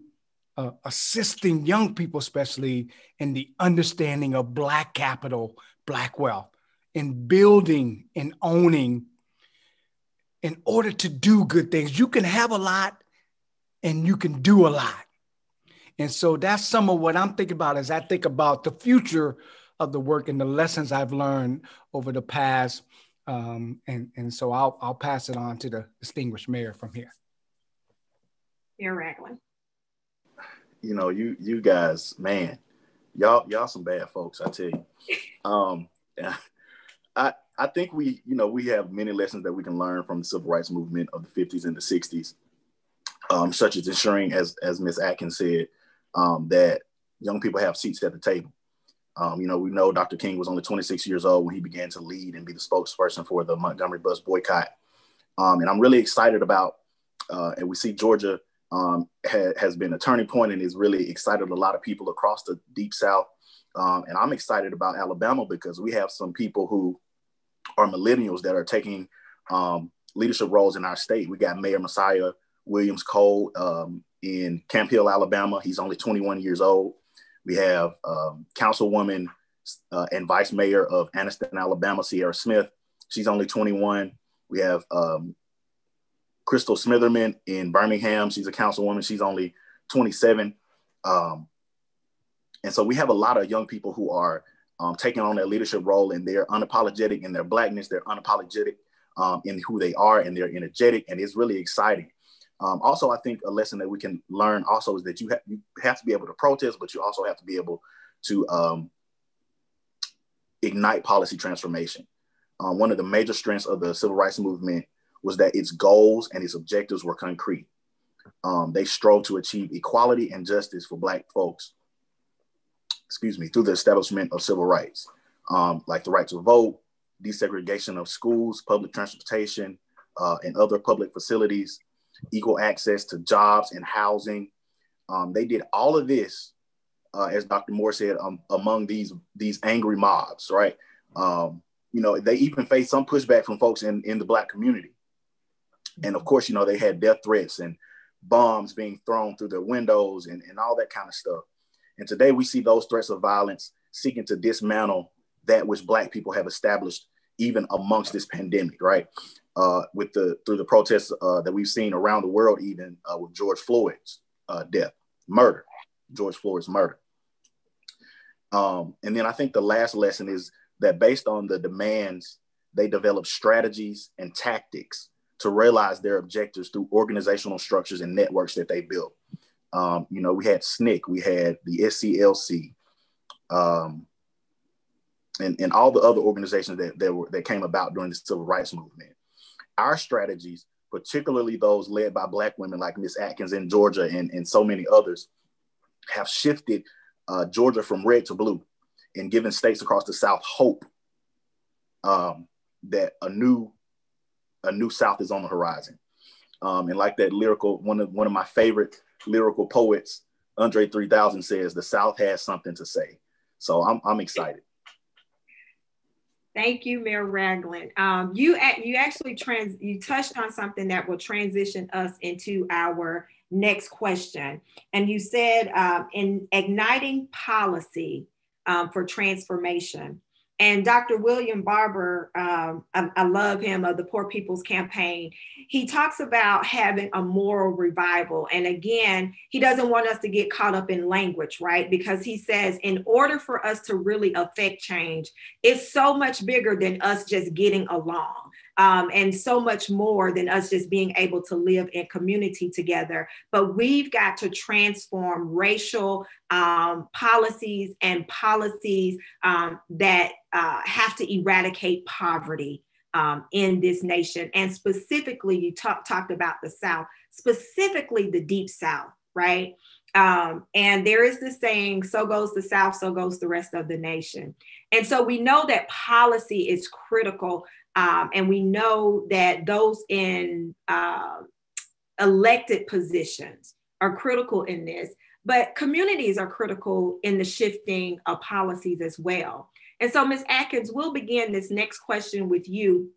uh, assisting young people, especially in the understanding of Black capital, Black wealth, in building and owning in order to do good things. You can have a lot and you can do a lot. And so that's some of what I'm thinking about as I think about the future of the work and the lessons I've learned over the past. Um, and, and so I'll, I'll pass it on to the distinguished mayor from here. Mayor Ragland you know, you you guys, man, y'all y'all some bad folks, I tell you. Um, I I think we you know we have many lessons that we can learn from the civil rights movement of the 50s and the 60s, um, such as ensuring, as as Ms. Atkins said, um, that young people have seats at the table. Um, you know, we know Dr. King was only 26 years old when he began to lead and be the spokesperson for the Montgomery bus boycott. Um, and I'm really excited about, uh, and we see Georgia um, ha- has been a turning point and has really excited a lot of people across the deep south. Um, and I'm excited about Alabama because we have some people who are millennials that are taking um, leadership roles in our state. We got Mayor Messiah Williams Cole um, in Camp Hill, Alabama. He's only 21 years old. We have um, Councilwoman uh, and Vice Mayor of Anniston, Alabama, Ciara Smith. She's only 21. We have um, Crystal Smitherman in Birmingham. She's a councilwoman. She's only 27. Um, and so we have a lot of young people who are um, taking on that leadership role and they're unapologetic in their blackness. They're unapologetic um, in who they are and they're energetic and it's really exciting. Um, also, I think a lesson that we can learn also is that you, ha- you have to be able to protest, but you also have to be able to um, ignite policy transformation. Um, one of the major strengths of the civil rights movement was that its goals and its objectives were concrete. Um, they strove to achieve equality and justice for Black folks, excuse me, through the establishment of civil rights, um, like the right to vote, desegregation of schools, public transportation, uh, and other public facilities, equal access to jobs and housing. Um, they did all of this, uh, as Dr. Moore said, um, among these these angry mobs, right? Um, you know, they even faced some pushback from folks in, in the Black community. And of course, you know, they had death threats and bombs being thrown through their windows and, and all that kind of stuff. And today we see those threats of violence seeking to dismantle that which Black people have established even amongst this pandemic, right? Uh, with the through the protests uh, that we've seen around the world, even uh, with George Floyd's uh, death, murder, George Floyd's murder. Um, and then I think the last lesson is that based on the demands, they develop strategies and tactics to realize their objectives through organizational structures and networks that they built. Um, you know, we had SNCC, we had the SCLC, um, and, and all the other organizations that, that, were, that came about during the civil rights movement. Our strategies, particularly those led by Black women like Miss Atkins in Georgia and, and so many others, have shifted uh, Georgia from red to blue and given states across the South hope um, that a new a new South is on the horizon. Um, and like that lyrical, one of one of my favorite lyrical poets, Andre 3000 says, the South has something to say. So I'm, I'm excited. Thank you, Mayor Ragland. Um, you you actually trans you touched on something that will transition us into our next question, and you said um, in igniting policy um, for transformation. And Dr. William Barber, um, I, I, love him of the Poor People's Campaign. He talks about having a moral revival. And again, he doesn't want us to get caught up in language, right? Because he says, in order for us to really affect change, it's so much bigger than us just getting along um, and so much more than us just being able to live in community together. But we've got to transform racial um, policies and policies um, that uh, have to eradicate poverty. Um, in this nation. And specifically, you talk, talked about the South, specifically the Deep South, right? Um, and there is the saying, so goes the South, so goes the rest of the nation. And so we know that policy is critical um, and we know that those in uh, elected positions are critical in this, but communities are critical in the shifting of policies as well. And so, Ms. Atkins, we'll begin this next question with you.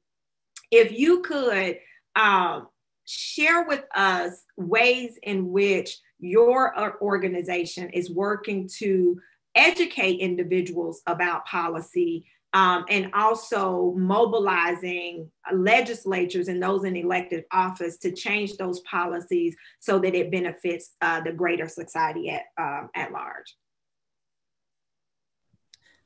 If you could um, share with us ways in which your uh, organization is working to educate individuals about policy um, and also mobilizing legislatures and those in elected office to change those policies so that it benefits uh, the greater society at, um, at large.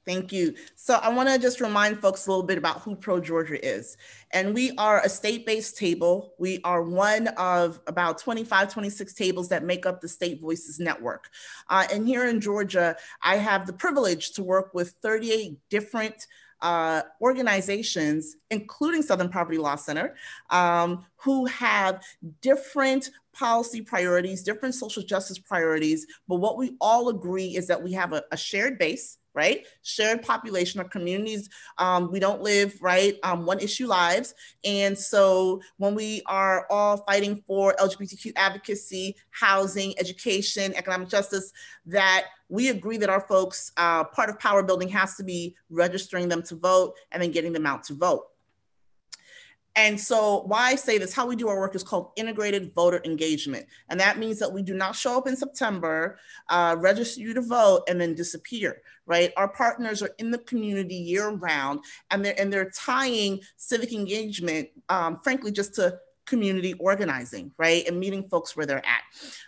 Thank you. So I want to just remind folks a little bit about who Pro Georgia is. And we are a state-based table. We are one of about 25, 26 tables that make up the State Voices Network. Uh, and here in Georgia, I have the privilege to work with 38 different uh, organizations, including Southern Poverty Law Center, um, who have different policy priorities, different social justice priorities. But what we all agree is that we have a, a shared base right? Shared population or communities. Um, we don't live, right, um, one issue lives. And so when we are all fighting for LGBTQ advocacy, housing, education, economic justice, that we agree that our folks, uh, part of power building has to be registering them to vote and then getting them out to vote. And so, why I say this, how we do our work is called integrated voter engagement. And that means that we do not show up in September, uh, register you to vote, and then disappear, right? Our partners are in the community year round, and they're, and they're tying civic engagement, um, frankly, just to community organizing, right? And meeting folks where they're at.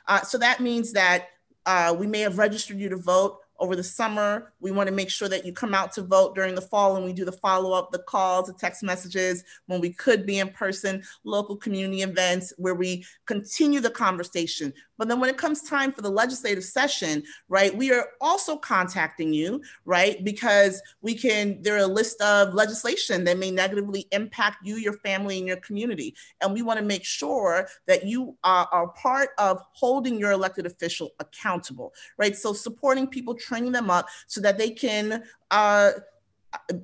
Uh, so that means that uh, we may have registered you to vote over the summer. We want to make sure that you come out to vote during the fall and we do the follow up, the calls, the text messages when we could be in person, local community events where we continue the conversation. But then when it comes time for the legislative session, right, we are also contacting you, right, because we can, there are a list of legislation that may negatively impact you, your family, and your community. And we want to make sure that you are, are part of holding your elected official accountable, right? So supporting people, training them up so that they can uh,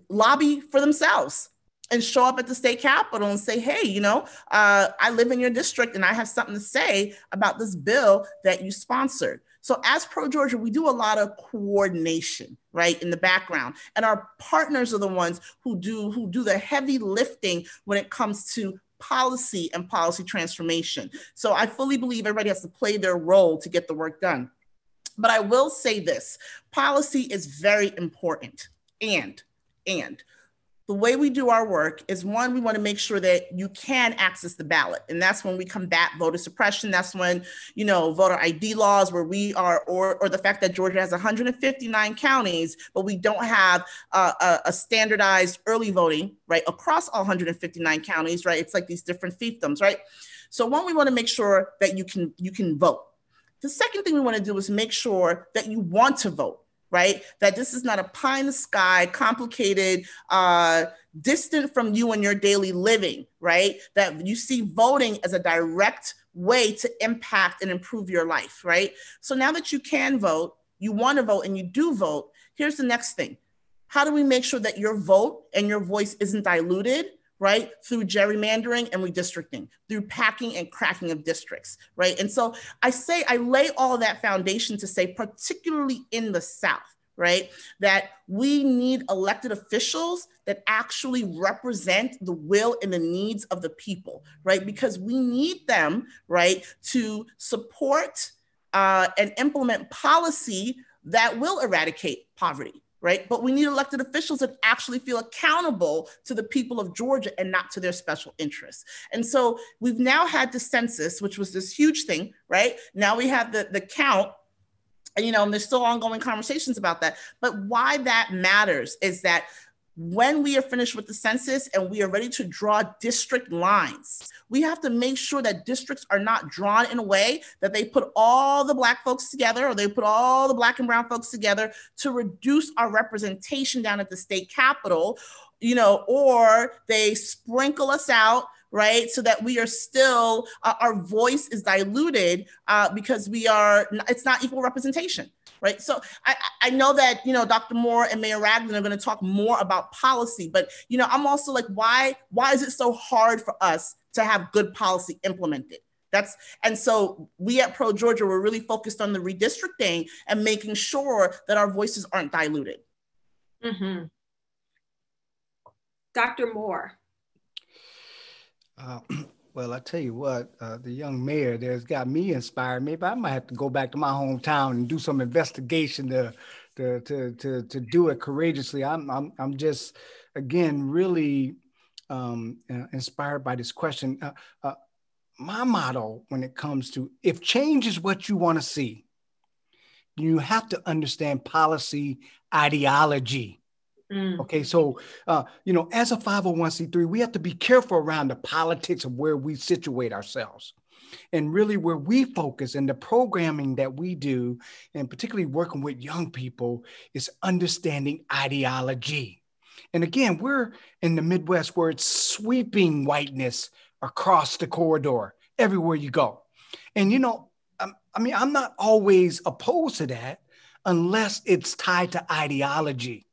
lobby for themselves and show up at the state capitol and say, hey, you know, uh, I live in your district and I have something to say about this bill that you sponsored. So, as Pro Georgia, we do a lot of coordination, right, in the background, and our partners are the ones who do who do the heavy lifting when it comes to policy and policy transformation. So, I fully believe everybody has to play their role to get the work done. But I will say this: policy is very important, and and the way we do our work is one, we want to make sure that you can access the ballot. And that's when we combat voter suppression. That's when, you know, voter ID laws where we are, or, or the fact that Georgia has 159 counties, but we don't have a, a standardized early voting, right, across all 159 counties, right? It's like these different fiefdoms, right? So one, we want to make sure that you can you can vote. The second thing we want to do is make sure that you want to vote right? That this is not a pie in the sky, complicated, uh, distant from you and your daily living, right? That you see voting as a direct way to impact and improve your life, right? So now that you can vote, you want to vote, and you do vote, here's the next thing. How do we make sure that your vote and your voice isn't diluted? Right? Through gerrymandering and redistricting, through packing and cracking of districts, right? And so I say, I lay all that foundation to say, particularly in the South, right? That we need elected officials that actually represent the will and the needs of the people, right? Because we need them, right, to support uh, and implement policy that will eradicate poverty, right? But we need elected officials that actually feel accountable to the people of Georgia and not to their special interests. And so we've now had the census, which was this huge thing, right? Now we have the, the count you know, and there's still ongoing conversations about that. But why that matters is that when we are finished with the census and we are ready to draw district lines, we have to make sure that districts are not drawn in a way that they put all the Black folks together or they put all the Black and Brown folks together to reduce our representation down at the state capitol, you know, or they sprinkle us out right? So that we are still, uh, our voice is diluted uh, because we are, it's not equal representation. Right. So I, I know that, you know, Dr. Moore and Mayor Ragland are going to talk more about policy, but, you know, I'm also like, why, why is it so hard for us to have good policy implemented? That's and so we at Pro Georgia were really focused on the redistricting and making sure that our voices aren't diluted. Mm-hmm. Dr. Moore. Uh, well, I tell you what, uh, the young mayor there's got me inspired. Maybe I might have to go back to my hometown and do some investigation to to to to, to do it courageously. I'm I'm I'm just again really um, uh, inspired by this question. Uh, uh, my motto when it comes to if change is what you want to see, you have to understand policy ideology. Mm. Okay, so uh, you know, as a 501c3, we have to be careful around the politics of where we situate ourselves. And really, where we focus and the programming that we do, and particularly working with young people, is understanding ideology. And again, we're in the Midwest where it's sweeping whiteness across the corridor everywhere you go. And you know, um, I mean, I'm not always opposed to that unless it's tied to ideology.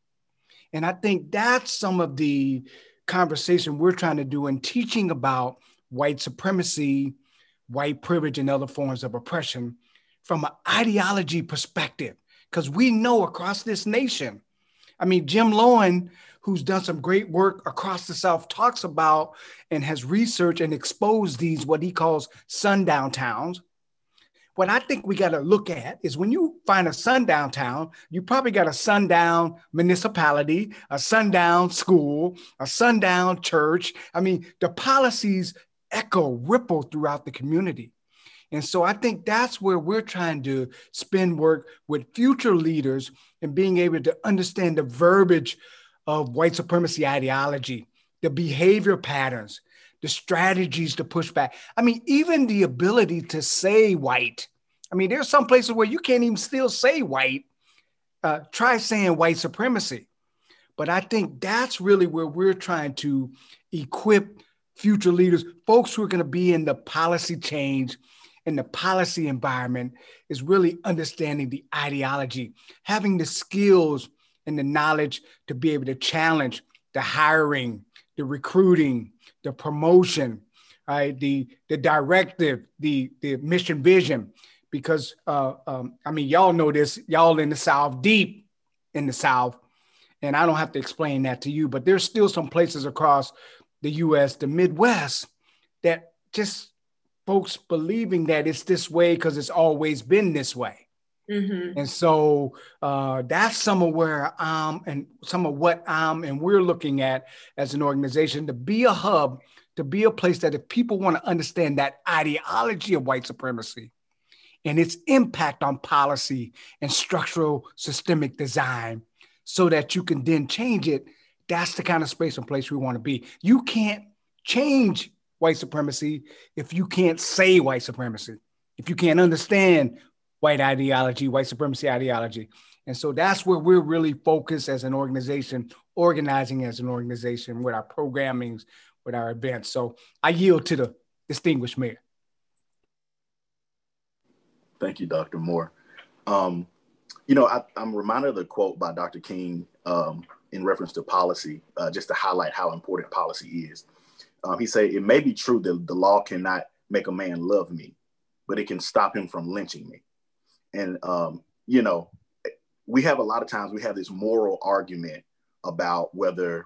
And I think that's some of the conversation we're trying to do in teaching about white supremacy, white privilege, and other forms of oppression from an ideology perspective. Because we know across this nation, I mean, Jim Loewen, who's done some great work across the South, talks about and has researched and exposed these, what he calls sundown towns, what I think we got to look at is when you find a sundown town, you probably got a sundown municipality, a sundown school, a sundown church. I mean, the policies echo, ripple throughout the community. And so I think that's where we're trying to spend work with future leaders and being able to understand the verbiage of white supremacy ideology, the behavior patterns, the strategies to push back. I mean, even the ability to say white. I mean, there's some places where you can't even still say white. Uh, try saying white supremacy. But I think that's really where we're trying to equip future leaders, folks who are going to be in the policy change and the policy environment, is really understanding the ideology, having the skills and the knowledge to be able to challenge the hiring, the recruiting, the promotion, right? The the directive, the the mission vision, because uh, um, I mean y'all know this, y'all in the South, deep in the South, and I don't have to explain that to you, but there's still some places across the U.S., the Midwest, that just folks believing that it's this way because it's always been this way. Mm-hmm. And so uh, that's some of where I'm and some of what I'm and we're looking at as an organization to be a hub, to be a place that if people want to understand that ideology of white supremacy and its impact on policy and structural systemic design, so that you can then change it, that's the kind of space and place we want to be. You can't change white supremacy if you can't say white supremacy, if you can't understand white ideology, white supremacy ideology. And so that's where we're really focused as an organization, organizing as an organization with our programmings, with our events. So I yield to the distinguished mayor. Thank you, Dr. Moore. Um, you know, I, am reminded of the quote by Dr. King um, in reference to policy, uh, just to highlight how important policy is. Um, he said, it may be true that the law cannot make a man love me, but it can stop him from lynching me. And, um, you know, we have a lot of times we have this moral argument about whether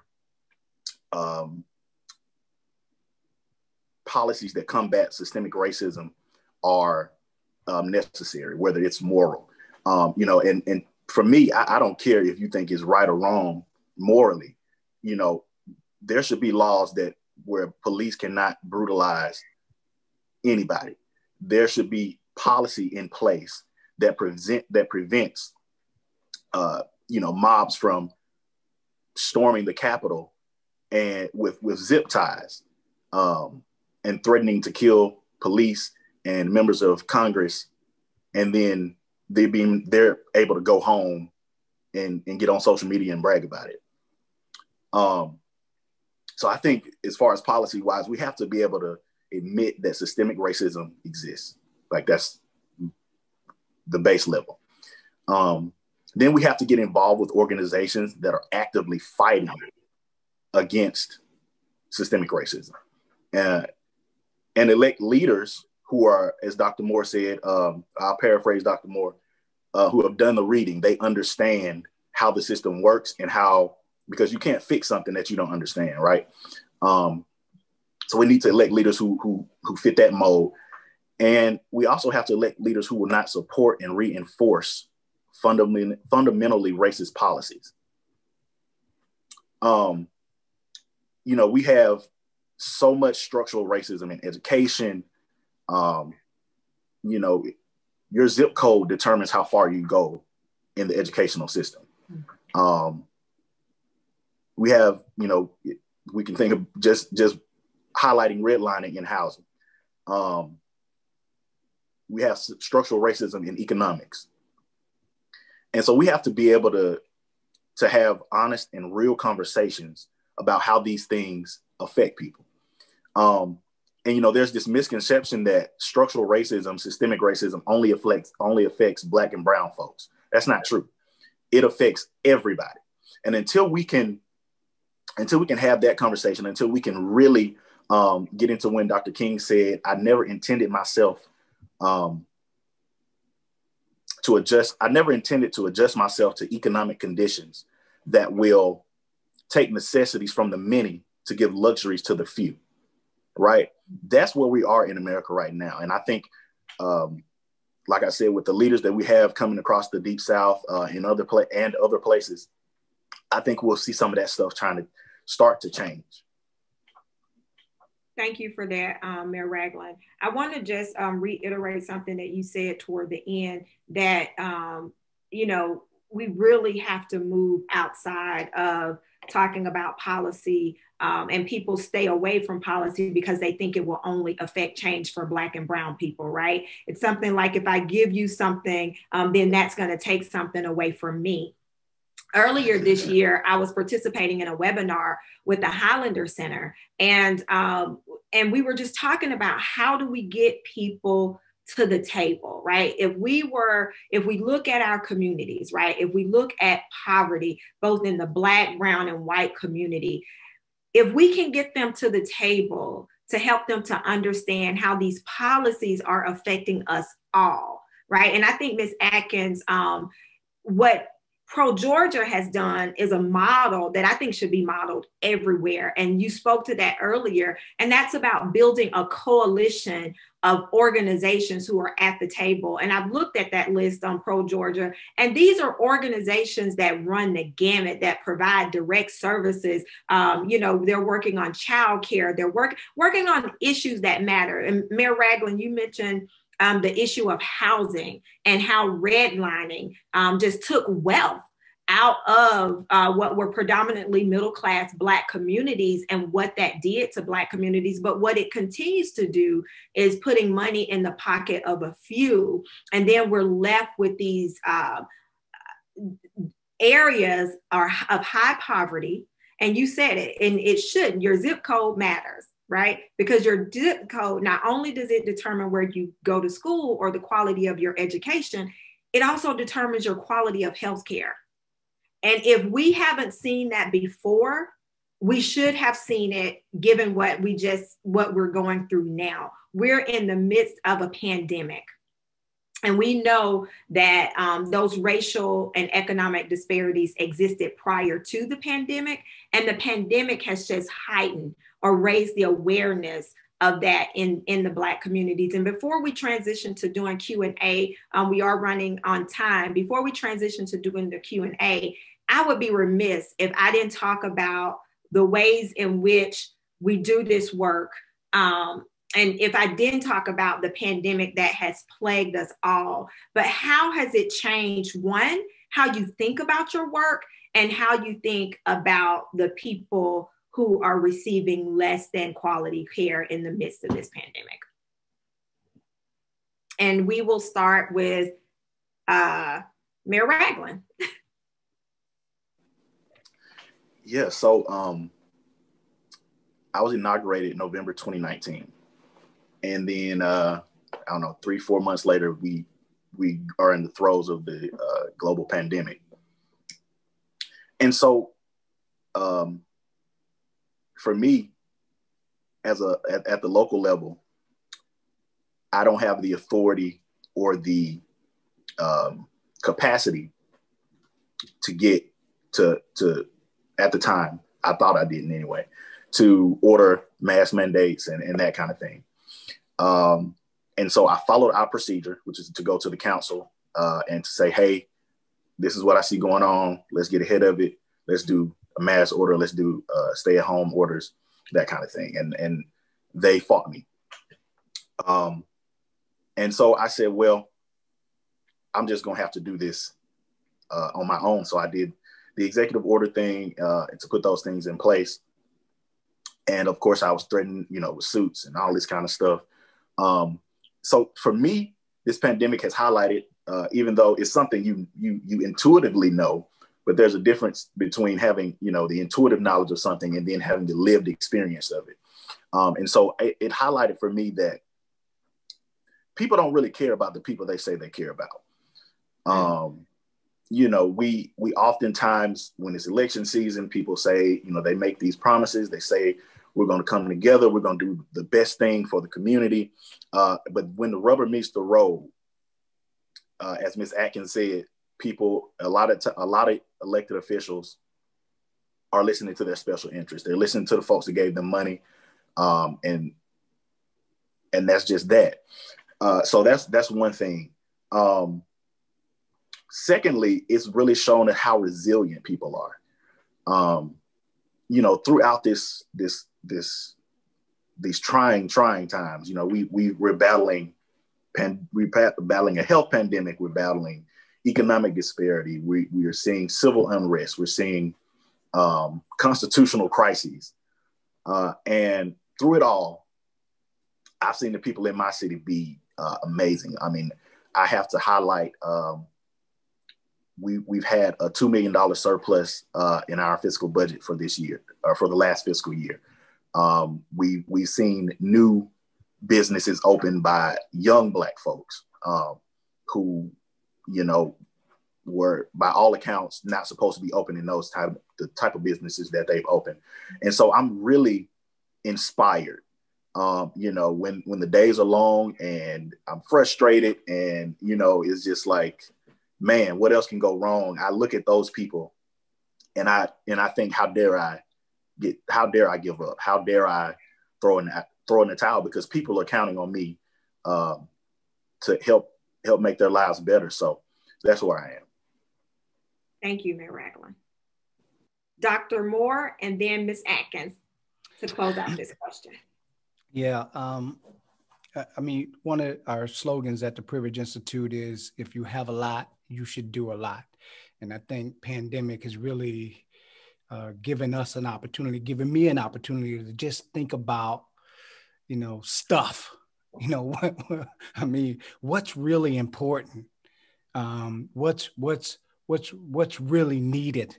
um, policies that combat systemic racism are um, necessary, whether it's moral. Um, you know, and, and for me, I, I don't care if you think it's right or wrong morally. You know, there should be laws that where police cannot brutalize anybody. There should be policy in place that prevent that prevents uh, you know mobs from storming the Capitol and with with zip ties um, and threatening to kill police and members of Congress, and then they being they're able to go home and, and get on social media and brag about it. Um, so I think as far as policy wise, we have to be able to admit that systemic racism exists. Like that's the base level. Um, then we have to get involved with organizations that are actively fighting against systemic racism uh, and elect leaders who are, as Dr. Moore said, um, I'll paraphrase Dr. Moore, uh, who have done the reading. They understand how the system works and how, because you can't fix something that you don't understand, right? Um, so we need to elect leaders who, who, who fit that mold. And we also have to elect leaders who will not support and reinforce fundamentally, fundamentally racist policies. Um, you know, we have so much structural racism in education, um, you know, your zip code determines how far you go in the educational system. Um, we have, you know, we can think of just just highlighting redlining in housing. Um, we have structural racism in economics, and so we have to be able to to have honest and real conversations about how these things affect people. Um, and you know there's this misconception that structural racism systemic racism only affects only affects black and brown folks. That's not true. It affects everybody. And until we can until we can have that conversation until we can really um, get into when dr king said i never intended myself um, to adjust i never intended to adjust myself to economic conditions that will take necessities from the many to give luxuries to the few right? That's where we are in America right now. And I think, um, like I said, with the leaders that we have coming across the deep South uh, and other pla- and other places, I think we'll see some of that stuff trying to start to change. Thank you for that, um, Mayor Ragland. I want to just um, reiterate something that you said toward the end that, um, you know, we really have to move outside of talking about policy um, and people stay away from policy because they think it will only affect change for black and brown people right? It's something like if i give you something um, then that's going to take something away from me. Earlier this year i was participating in a webinar with the highlander center and um, and we were just talking about how do we get people to the table, right? If we were, if we look at our communities, right? If we look at poverty, both in the Black, Brown, and white community, if we can get them to the table to help them to understand how these policies are affecting us all, right? And I think Ms. Atkins, um, what Pro Georgia has done is a model that I think should be modeled everywhere. And you spoke to that earlier. And that's about building a coalition of organizations who are at the table. And I've looked at that list on Pro Georgia. And these are organizations that run the gamut, that provide direct services. Um, you know, they're working on childcare, they're work, working on issues that matter. And Mayor Ragland, you mentioned um, the issue of housing and how redlining um, just took wealth out of uh, what were predominantly middle class Black communities and what that did to Black communities. But what it continues to do is putting money in the pocket of a few. And then we're left with these uh, areas are of high poverty. And you said it, and it shouldn't. Your zip code matters right? Because your zip code, not only does it determine where you go to school or the quality of your education, it also determines your quality of healthcare. And if we haven't seen that before, we should have seen it given what we just what we're going through now. We're in the midst of a pandemic. And we know that um, those racial and economic disparities existed prior to the pandemic, and the pandemic has just heightened or raise the awareness of that in in the black communities. And before we transition to doing q&a um, we are running on time. Before we transition to doing the q&a i would be remiss if i didn't talk about the ways in which we do this work um, and if i didn't talk about the pandemic that has plagued us all. But how has it changed one how you think about your work and how you think about the people who are receiving less than quality care in the midst of this pandemic. And we will start with uh, Mayor Ragland. yeah, so um, I was inaugurated November 2019. And then, uh, I don't know, three, four months later, we we are in the throes of the uh, global pandemic. And so um, for me, as a at, at the local level, I don't have the authority or the um, capacity to get to to at the time I thought I didn't anyway to order mass mandates and, and that kind of thing. Um, and so I followed our procedure, which is to go to the council uh, and to say, hey, this is what I see going on. Let's get ahead of it. Let's do a mass order. Let's do uh, stay at home orders, that kind of thing. And and they fought me. Um, and so I said, well, I'm just gonna have to do this uh, on my own. So I did the executive order thing uh, to put those things in place. And of course, I was threatened, you know, with suits and all this kind of stuff. Um, so for me, this pandemic has highlighted, uh, even though it's something you you you intuitively know, but there's a difference between having you know the intuitive knowledge of something and then having the lived experience of it. Um, and so it, it, highlighted for me that people don't really care about the people they say they care about. Um, you know we we oftentimes when it's election season people say you know they make these promises. They say we're going to come together. We're going to do the best thing for the community. Uh, but when the rubber meets the road uh, as Ms. Atkins said, people, a lot of t- a lot of elected officials are listening to their special interests. They're listening to the folks that gave them money, um, and and that's just that. Uh, so that's that's one thing. Um, secondly, it's really shown how resilient people are. Um, you know, throughout this this this these trying trying times, you know, we we we're battling, pan, we're battling a health pandemic. We're battling economic disparity. We, we are seeing civil unrest. We're seeing um, constitutional crises. Uh, and through it all, I've seen the people in my city be uh, amazing. I mean, I have to highlight um, we, we've had a $2 million surplus uh, in our fiscal budget for this year, or for the last fiscal year. Um, we, we've seen new businesses opened by young Black folks um, who you know, were by all accounts not supposed to be opening those type the type of businesses that they've opened. And so I'm really inspired. Um, you know, when when the days are long and I'm frustrated and you know, it's just like, man, what else can go wrong? I look at those people and I and I think, how dare I get how dare I give up? How dare I throw in throw in the towel because people are counting on me um, to help help make their lives better. So that's where I am. Thank you, Mayor Ragland. Dr. Moore and then Ms. Atkins to close out this question. Yeah, um, I mean, one of our slogans at the Privilege Institute is if you have a lot you should do a lot. And I think pandemic has really uh, given us an opportunity, given me an opportunity to just think about, you know, stuff. You know, I mean, what's really important? Um, what's what's what's what's really needed,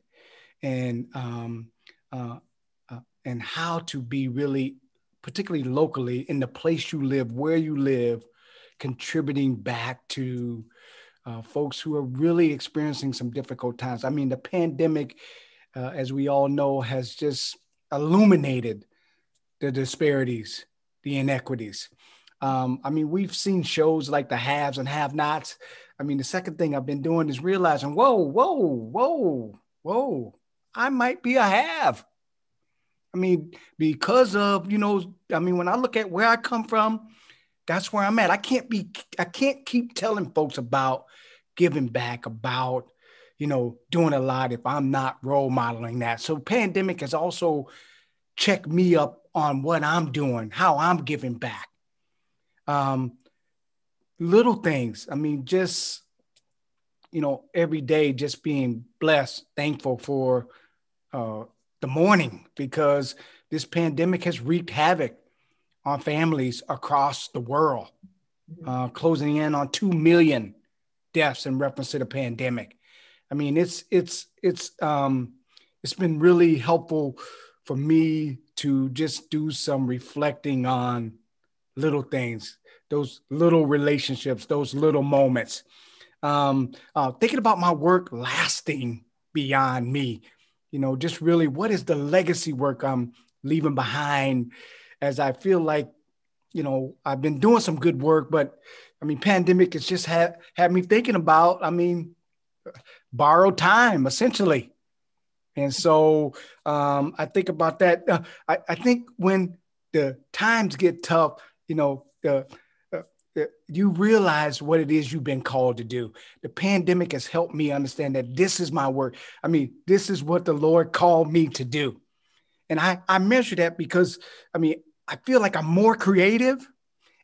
and um, uh, uh, and how to be really, particularly locally in the place you live, where you live, contributing back to uh, folks who are really experiencing some difficult times. I mean, the pandemic, uh, as we all know, has just illuminated the disparities, the inequities. Um, I mean, we've seen shows like the haves and have nots. I mean, the second thing I've been doing is realizing, whoa, whoa, whoa, whoa, I might be a have. I mean, because of, you know, I mean, when I look at where I come from, that's where I'm at. I can't be, I can't keep telling folks about giving back, about, you know, doing a lot if I'm not role modeling that. So pandemic has also checked me up on what I'm doing, how I'm giving back. Um, little things. I mean, just, you know, every day just being blessed, thankful for uh, the morning because this pandemic has wreaked havoc on families across the world, mm-hmm. uh, closing in on 2 million deaths in reference to the pandemic. I mean, it's, it's, it's, um, it's been really helpful for me to just do some reflecting on little things, those little relationships, those little moments. Um, uh, thinking about my work lasting beyond me, you know, just really what is the legacy work I'm leaving behind as I feel like, you know, I've been doing some good work, but I mean, pandemic has just had, had me thinking about, I mean, borrowed time essentially. And so um, I think about that. Uh, I, I think when the times get tough, you know, uh, you realize what it is you've been called to do. The pandemic has helped me understand that this is my work. I mean, this is what the Lord called me to do. And I, I measure that because, I mean, I feel like I'm more creative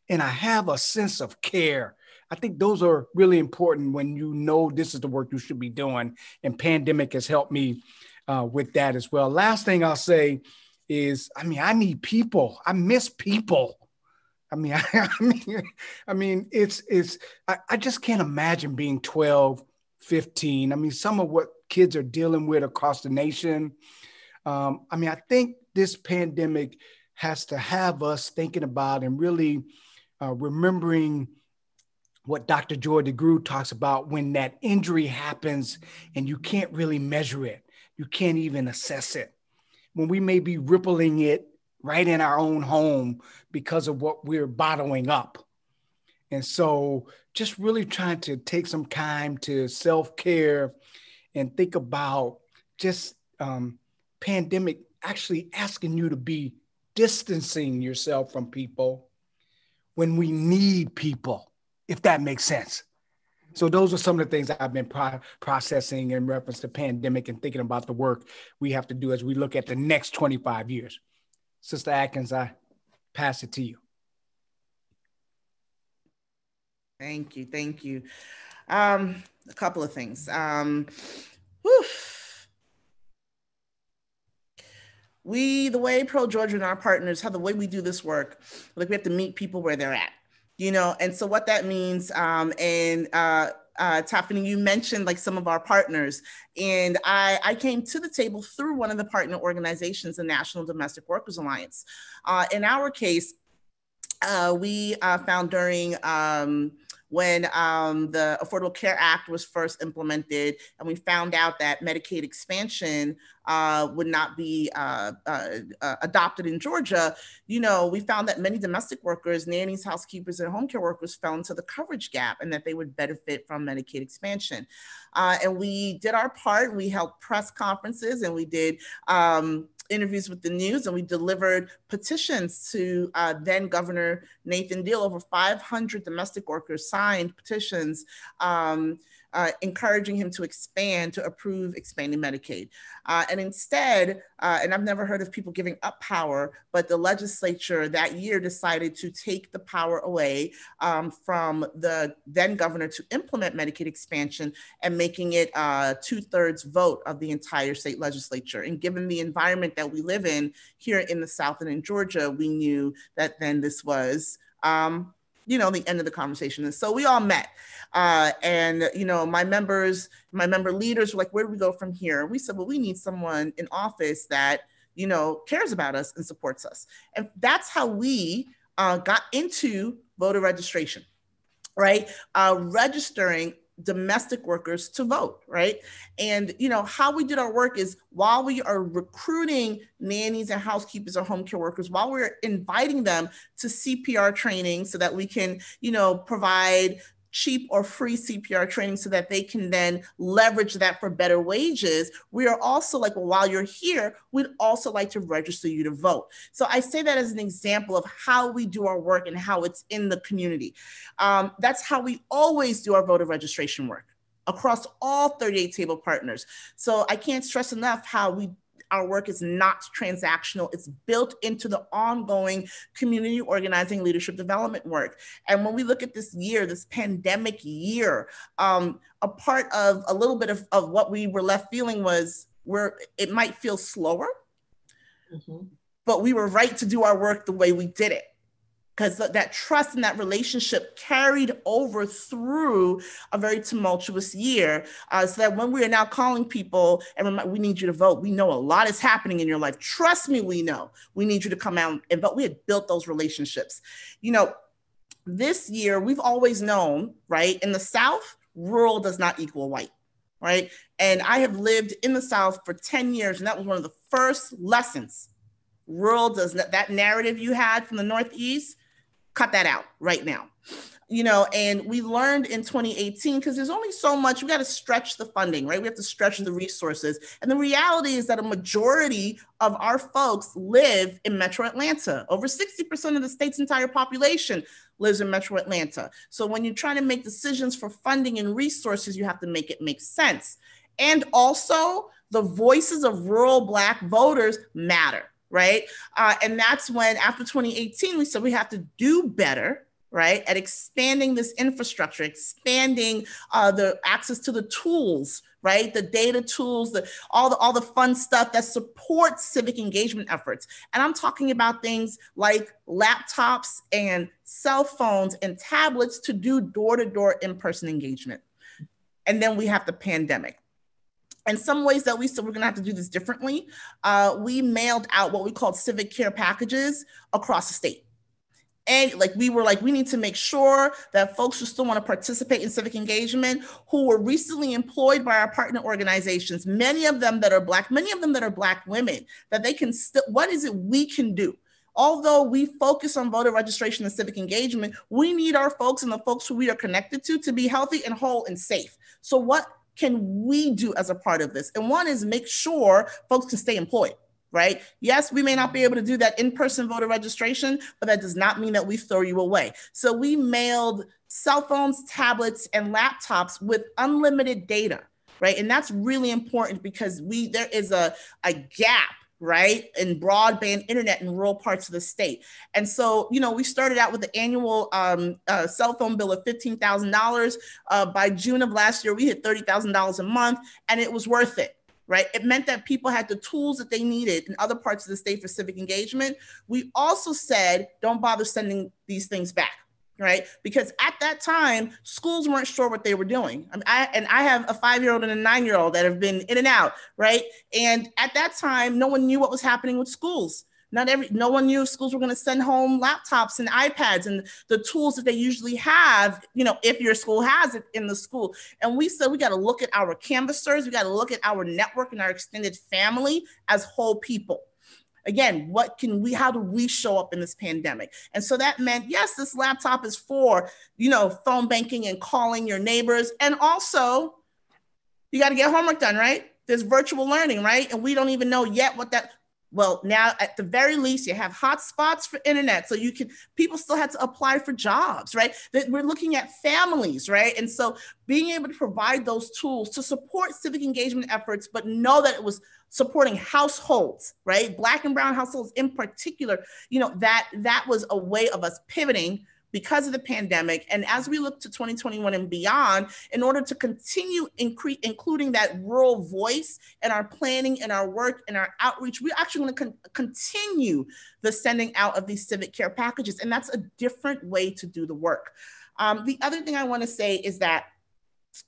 and I have a sense of care. I think those are really important when you know this is the work you should be doing. And pandemic has helped me uh, with that as well. Last thing I'll say is, I mean, I need people. I miss people. I mean, I, I mean, I mean, it's it's. I, I just can't imagine being 12, 15. I mean, some of what kids are dealing with across the nation. Um, I mean, I think this pandemic has to have us thinking about and really uh, remembering what Dr. Joy DeGruy talks about when that injury happens and you can't really measure it, you can't even assess it. When we may be rippling it right in our own home because of what we're bottling up. And so, just really trying to take some time to self care and think about just um, pandemic actually asking you to be distancing yourself from people when we need people, if that makes sense. So those are some of the things I've been pro- processing in reference to pandemic and thinking about the work we have to do as we look at the next 25 years. Sister Atkins, I pass it to you. Thank you. Thank you. Um, a couple of things. Um, we the way pro georgia and our partners how the way we do this work like we have to meet people where they're at you know and so what that means um, and uh, uh, Taffany, you mentioned like some of our partners, and I, I came to the table through one of the partner organizations, the National Domestic Workers Alliance. Uh, in our case, uh, we uh, found during um, when um, the Affordable Care Act was first implemented, and we found out that Medicaid expansion uh, would not be uh, uh, uh, adopted in Georgia, you know, we found that many domestic workers, nannies, housekeepers, and home care workers fell into the coverage gap and that they would benefit from Medicaid expansion. Uh, and we did our part. We held press conferences and we did um, interviews with the news and we delivered petitions to uh, then Governor Nathan Deal. Over 500 domestic workers signed petitions um, uh, encouraging him to expand, to approve expanding Medicaid. Uh, and instead, uh, and I've never heard of people giving up power, but the legislature that year decided to take the power away um, from the then governor to implement Medicaid expansion and making it uh, two thirds vote of the entire state legislature. And given the environment that we live in here in the South and in Georgia, we knew that then this was. Um, you know the end of the conversation. And so we all met uh, and you know my members my member leaders were like where do we go from here? And we said well we need someone in office that you know cares about us and supports us. And that's how we uh, got into voter registration right? Uh, registering domestic workers to vote, right? And you know how we did our work is while we are recruiting nannies and housekeepers or home care workers, while we're inviting them to CPR training so that we can, you know, provide cheap or free CPR training so that they can then leverage that for better wages. We are also like, well, while you're here, we'd also like to register you to vote. So I say that as an example of how we do our work and how it's in the community. Um, that's how we always do our voter registration work across all 38 table partners. So I can't stress enough how we our work is not transactional. It's built into the ongoing community organizing leadership development work. And when we look at this year, this pandemic year, um, a part of a little bit of, of what we were left feeling was where it might feel slower, mm-hmm. but we were right to do our work the way we did it because that trust and that relationship carried over through a very tumultuous year. Uh, so that when we are now calling people and we need you to vote, we know a lot is happening in your life. Trust me, we know. We need you to come out and vote. We had built those relationships. You know, this year we've always known, right? In the South, rural does not equal white. Right. And I have lived in the South for 10 years, and that was one of the first lessons rural does not that narrative you had from the northeast cut that out right now. You know and we learned in 2018 because there's only so much we got to stretch the funding right? We have to stretch the resources. And the reality is that a majority of our folks live in metro atlanta. Over 60% of the state's entire population lives in metro atlanta. So when you're trying to make decisions for funding and resources you have to make it make sense. And also the voices of rural black voters matter right? Uh, and that's when, after 2018, we said we have to do better, right, at expanding this infrastructure, expanding uh, the access to the tools, right, the data tools, the all the all the fun stuff that supports civic engagement efforts. And I'm talking about things like laptops and cell phones and tablets to do door-to-door in-person engagement. And then we have the pandemic and some ways that we said we're going to have to do this differently, uh, we mailed out what we called civic care packages across the state. And like we were like, we need to make sure that folks who still want to participate in civic engagement, who were recently employed by our partner organizations, many of them that are Black, many of them that are Black women, that they can still, what is it we can do? although we focus on voter registration and civic engagement, we need our folks and the folks who we are connected to to be healthy and whole and safe. So, what can we do as a part of this? And one is make sure folks can stay employed right? Yes, we may not be able to do that in person voter registration, but that does not mean that we throw you away. So we mailed cell phones, tablets, and laptops with unlimited data, right? And that's really important because we there is a, a gap right? And broadband internet in rural parts of the state. And so, you know, we started out with the annual um, uh, cell phone bill of $15,000. Uh, by June of last year, we hit $30,000 a month, and it was worth it. Right. It meant that people had the tools that they needed in other parts of the state for civic engagement. We also said, don't bother sending these things back right? Because at that time, schools weren't sure what they were doing. I, I and I have a five-year-old and a nine-year-old that have been in and out, right? And at that time, no one knew what was happening with schools. Not every, no one knew if schools were going to send home laptops and iPads and the tools that they usually have, you know, if your school has it in the school. And we said we got to look at our canvassers, we got to look at our network and our extended family as whole people again what can we how do we show up in this pandemic? And so that meant yes this laptop is for you know phone banking and calling your neighbors. And also you got to get homework done right? There's virtual learning right? And we don't even know yet what that Well, now at the very least, you have hotspots for internet. So you can, people still had to apply for jobs, right? That we're looking at families, right? And so being able to provide those tools to support civic engagement efforts, but know that it was supporting households, right? Black and brown households in particular, you know, that that was a way of us pivoting because of the pandemic. And as we look to 2021 and beyond, in order to continue incre- including that rural voice in our planning and our work and our outreach, we're actually going to con- continue the sending out of these civic care packages. And that's a different way to do the work. Um, the other thing I want to say is that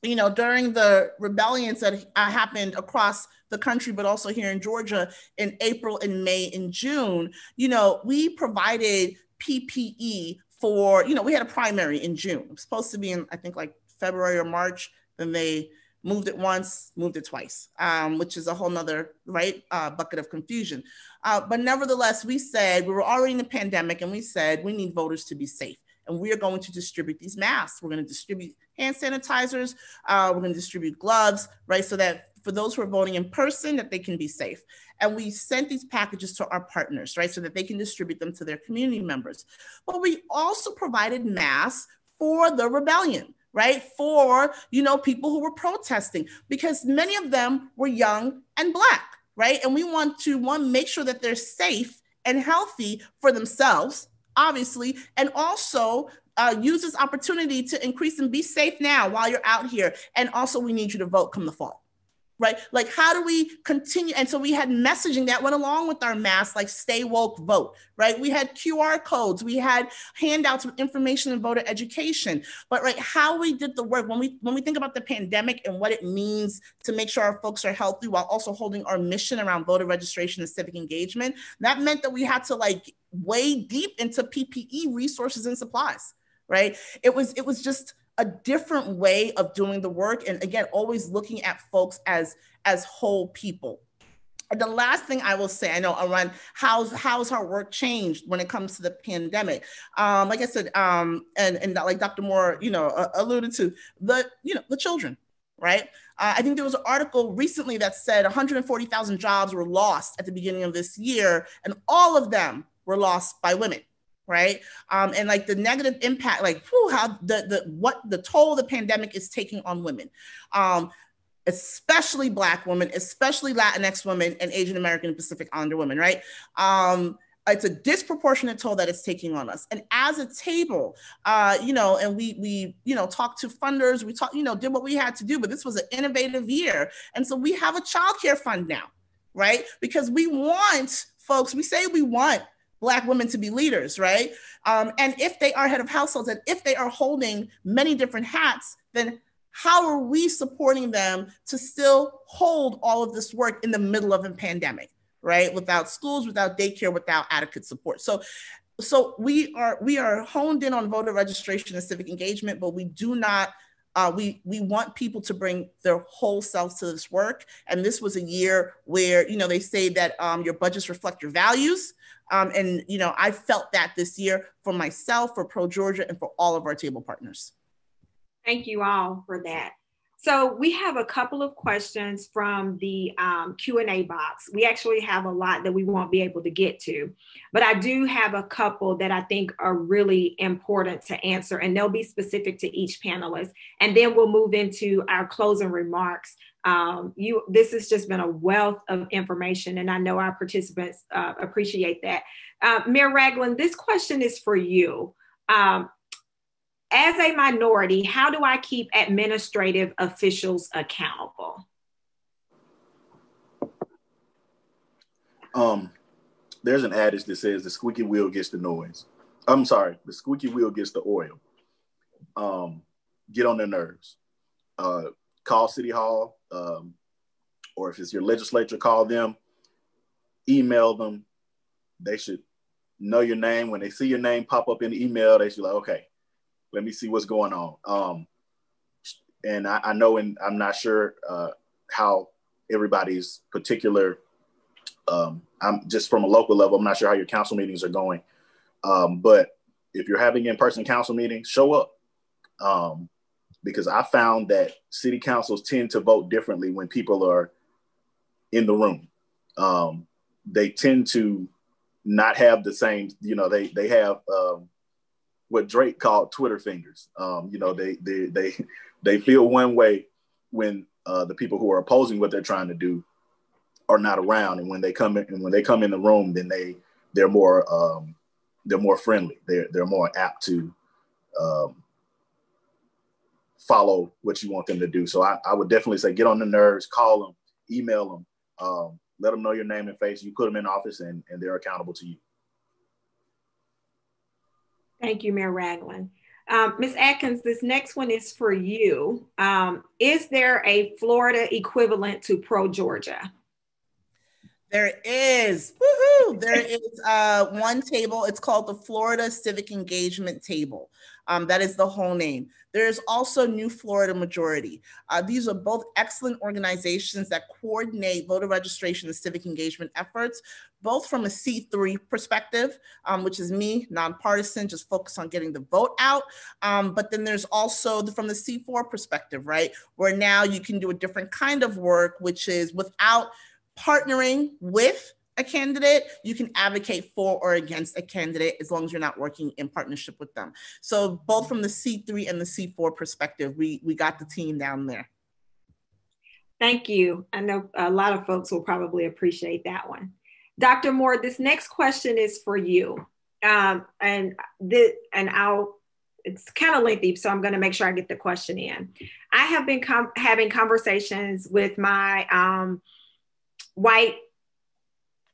you know, during the rebellions that happened across the country, but also here in Georgia in April and May and June, you know, we provided PPE for, you know, we had a primary in June. It was supposed to be in, I think, like February or March. Then they moved it once, moved it twice, um, which is a whole nother, right, uh, bucket of confusion. Uh, but nevertheless, we said we were already in the pandemic and we said we need voters to be safe. And we are going to distribute these masks. We're going to distribute hand sanitizers. Uh, we're going to distribute gloves, right? So that for those who are voting in person, that they can be safe. And we sent these packages to our partners, right, so that they can distribute them to their community members. But we also provided masks for the rebellion, right? For, you know, people who were protesting because many of them were young and black, right? And we want to one make sure that they're safe and healthy for themselves, obviously, and also uh, use this opportunity to increase and be safe now while you're out here. And also, we need you to vote come the fall right? Like, how do we continue? And so we had messaging that went along with our mass, like stay woke, vote, right? We had QR codes, we had handouts with information and voter education. But right, how we did the work when we when we think about the pandemic and what it means to make sure our folks are healthy while also holding our mission around voter registration and civic engagement, that meant that we had to like wade deep into PPE resources and supplies, right? It was it was just a different way of doing the work and again always looking at folks as as whole people and the last thing I will say, I know around how's how's our work changed when it comes to the pandemic. Um, like I said, um, and and like Dr. Moore, you know, uh, alluded to the you know the children, right? Uh, I think there was an article recently that said 140,000 jobs were lost at the beginning of this year, and all of them were lost by women right? Um, and like the negative impact like whew, how the, the what the toll the pandemic is taking on women. Um, especially black women especially latinx women and asian american and pacific islander women right? Um, it's a disproportionate toll that it's taking on us. And as a table uh, you know and we we you know talked to funders we talked you know did what we had to do but this was an innovative year. And so we have a child care fund now right? Because we want folks we say we want Black women to be leaders, right? Um, and if they are head of households and if they are holding many different hats, then how are we supporting them to still hold all of this work in the middle of a pandemic, right? Without schools, without daycare, without adequate support. So so we are we are honed in on voter registration and civic engagement, but we do not uh, we we want people to bring their whole selves to this work, and this was a year where you know they say that um, your budgets reflect your values, um, and you know I felt that this year for myself, for Pro Georgia, and for all of our table partners. Thank you all for that. So we have a couple of questions from the um, Q&A box. We actually have a lot that we won't be able to get to, but I do have a couple that I think are really important to answer and they'll be specific to each panelist. And then we'll move into our closing remarks. Um, you, this has just been a wealth of information and I know our participants uh, appreciate that. Uh, Mayor Ragland, this question is for you. Um, as a minority, how do I keep administrative officials accountable? Um, there's an adage that says the squeaky wheel gets the noise. I'm sorry, the squeaky wheel gets the oil. Um, get on their nerves. Uh, call City Hall, um, or if it's your legislature, call them, email them. They should know your name. When they see your name pop up in the email, they should be like, okay, let me see what's going on. Um, and I, I know, and I'm not sure uh, how everybody's particular. Um, I'm just from a local level. I'm not sure how your council meetings are going, um, but if you're having in-person council meetings, show up. Um, because I found that city councils tend to vote differently when people are in the room. Um, they tend to not have the same, you know, they they have um, what Drake called Twitter fingers. Um, you know, they they they they feel one way when uh, the people who are opposing what they're trying to do are not around, and when they come in and when they come in the room, then they they're more um, they're more friendly. They're they're more apt to um, follow what you want them to do. So I, I would definitely say get on the nerves, call them, email them, um, let them know your name and face. You put them in office, and and they're accountable to you. Thank you, Mayor Ragland. Um, Ms. Atkins, this next one is for you. Um, is there a Florida equivalent to Pro Georgia? There is. Woohoo! There is uh, one table. It's called the Florida Civic Engagement Table. Um, that is the whole name. There is also New Florida Majority. Uh, these are both excellent organizations that coordinate voter registration and civic engagement efforts, both from a C3 perspective, um, which is me, nonpartisan, just focus on getting the vote out. Um, but then there's also the, from the C4 perspective, right? Where now you can do a different kind of work, which is without partnering with a candidate, you can advocate for or against a candidate as long as you're not working in partnership with them. So both from the C3 and the C4 perspective, we, we got the team down there. Thank you. I know a lot of folks will probably appreciate that one. Dr. Moore, this next question is for you. Um, and the, and I'll it's kind of lengthy, so I'm going to make sure I get the question in. I have been com- having conversations with my um, white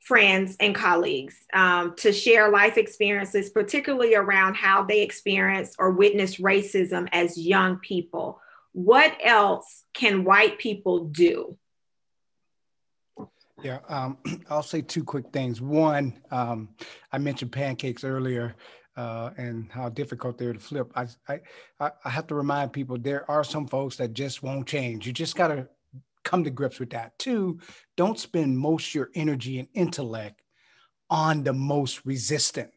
friends and colleagues um, to share life experiences, particularly around how they experienced or witnessed racism as young people. What else can white people do? Yeah, um, I'll say two quick things. One, um, I mentioned pancakes earlier. Uh, and how difficult they're to flip. I, I I have to remind people there are some folks that just won't change. You just got to come to grips with that. Two, don't spend most your energy and intellect on the most resistant.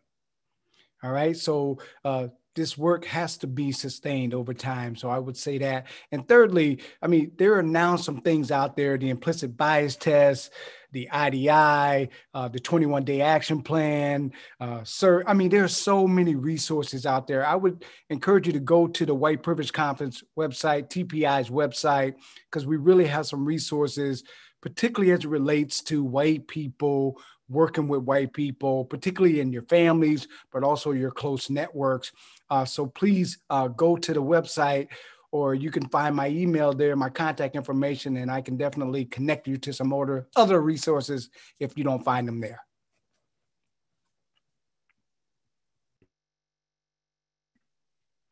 All right. So uh, this work has to be sustained over time. So I would say that. And thirdly, I mean, there are now some things out there, the implicit bias test, the IDI, uh, the 21 day action plan, uh, sir. I mean, there are so many resources out there. I would encourage you to go to the White Privilege Conference website, TPI's website, because we really have some resources, particularly as it relates to white people working with white people, particularly in your families, but also your close networks. Uh, so please uh, go to the website or you can find my email there, my contact information, and I can definitely connect you to some other, other resources if you don't find them there.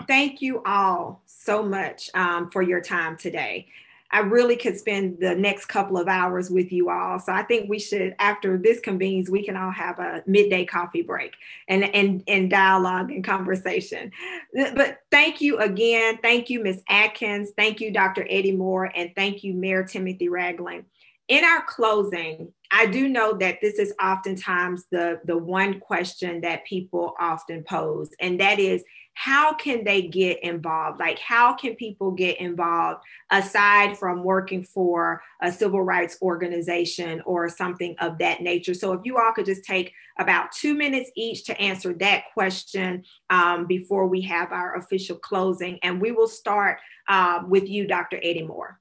Thank you all so much um, for your time today. I really could spend the next couple of hours with you all. So I think we should, after this convenes, we can all have a midday coffee break and and and dialogue and conversation. But thank you again. Thank you, Ms. Atkins. Thank you, Dr. Eddie Moore, and thank you, Mayor Timothy Ragland. In our closing, I do know that this is oftentimes the, the one question that people often pose, and that is how can they get involved? Like, how can people get involved aside from working for a civil rights organization or something of that nature? So, if you all could just take about two minutes each to answer that question um, before we have our official closing, and we will start uh, with you, Dr. Eddie Moore.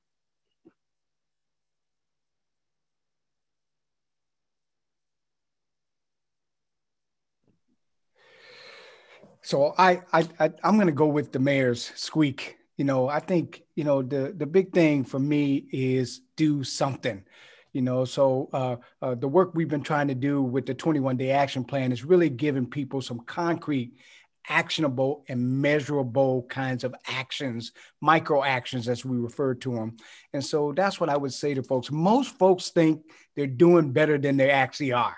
So I, I, I am going to go with the mayor's squeak. You know, I think you know the the big thing for me is do something. You know, so uh, uh, the work we've been trying to do with the 21 day action plan is really giving people some concrete, actionable, and measurable kinds of actions, micro actions as we refer to them. And so that's what I would say to folks. Most folks think they're doing better than they actually are.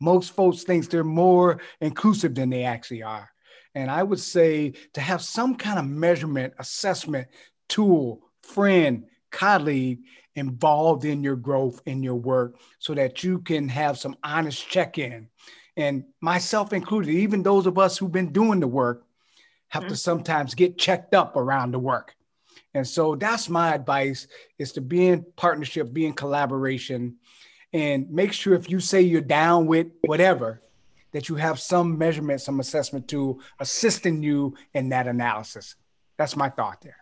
Most folks think they're more inclusive than they actually are. And I would say to have some kind of measurement, assessment tool, friend, colleague involved in your growth in your work so that you can have some honest check in. And myself included, even those of us who've been doing the work have mm-hmm. to sometimes get checked up around the work. And so that's my advice is to be in partnership, be in collaboration, and make sure if you say you're down with whatever, that you have some measurement, some assessment tool assisting you in that analysis. That's my thought there.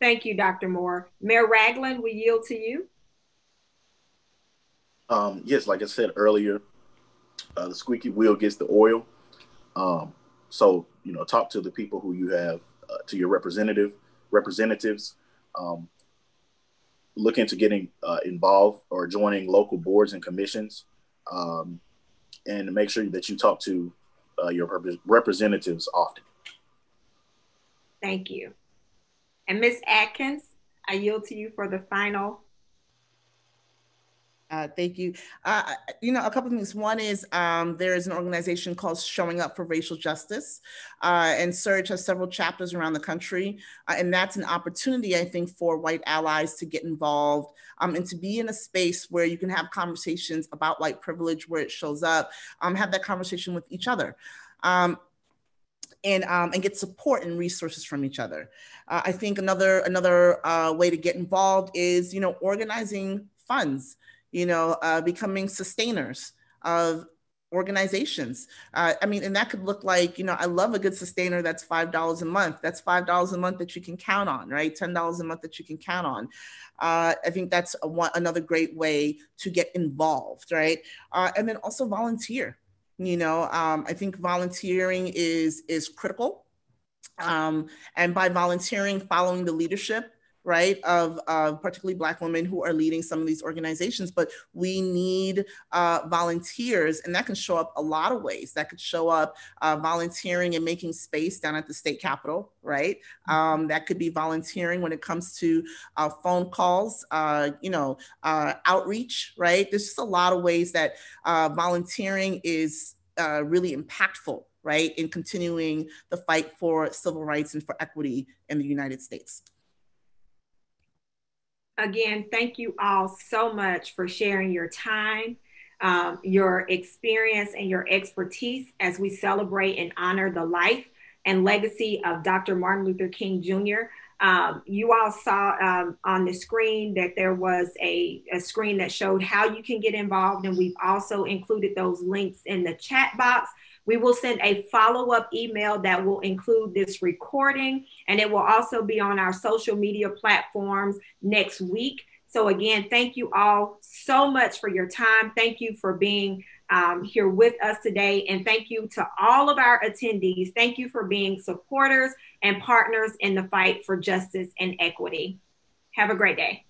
Thank you, Dr. Moore. Mayor Ragland, we yield to you. Um, yes, like I said earlier, uh, the squeaky wheel gets the oil. Um, so you know, talk to the people who you have, uh, to your representative representatives. Um, look into getting uh, involved or joining local boards and commissions, um, and make sure that you talk to uh, your rep- representatives often. Thank you. And Ms. Atkins, I yield to you for the final uh, thank you. Uh, you know, a couple of things. One is um, there is an organization called Showing Up for Racial Justice, uh, and SURJ has several chapters around the country, uh, and that's an opportunity, I think, for white allies to get involved um, and to be in a space where you can have conversations about white privilege, where it shows up, um, have that conversation with each other. Um, and, um, and get support and resources from each other. Uh, I think another another uh, way to get involved is you know organizing funds you know, uh, becoming sustainers of organizations. Uh, I mean, and that could look like, you know, I love a good sustainer that's $5 a month. That's $5 a month that you can count on, right? $10 a month that you can count on. Uh, I think that's a, one, another great way to get involved, right? Uh, and then also volunteer. You know, um, I think volunteering is is critical. Um, and by volunteering, following the leadership right, of uh, particularly Black women who are leading some of these organizations. But we need uh, volunteers, and that can show up a lot of ways. That could show up uh, volunteering and making space down at the state capitol, right? Mm-hmm. Um, that could be volunteering when it comes to uh, phone calls, uh, you know, uh, outreach, right? There's just a lot of ways that volunteering is really impactful right, in continuing the fight for civil rights and for equity in the United States. Again, thank you all so much for sharing your time, um, your experience, and your expertise as we celebrate and honor the life and legacy of Dr. Martin Luther King Jr. Um, you all saw um, on the screen that there was a, a, screen that showed how you can get involved, and we've also included those links in the chat box. We will send a follow up email that will include this recording, and it will also be on our social media platforms next week. So, again, thank you all so much for your time. Thank you for being um, here with us today. And thank you to all of our attendees. Thank you for being supporters and partners in the fight for justice and equity. Have a great day.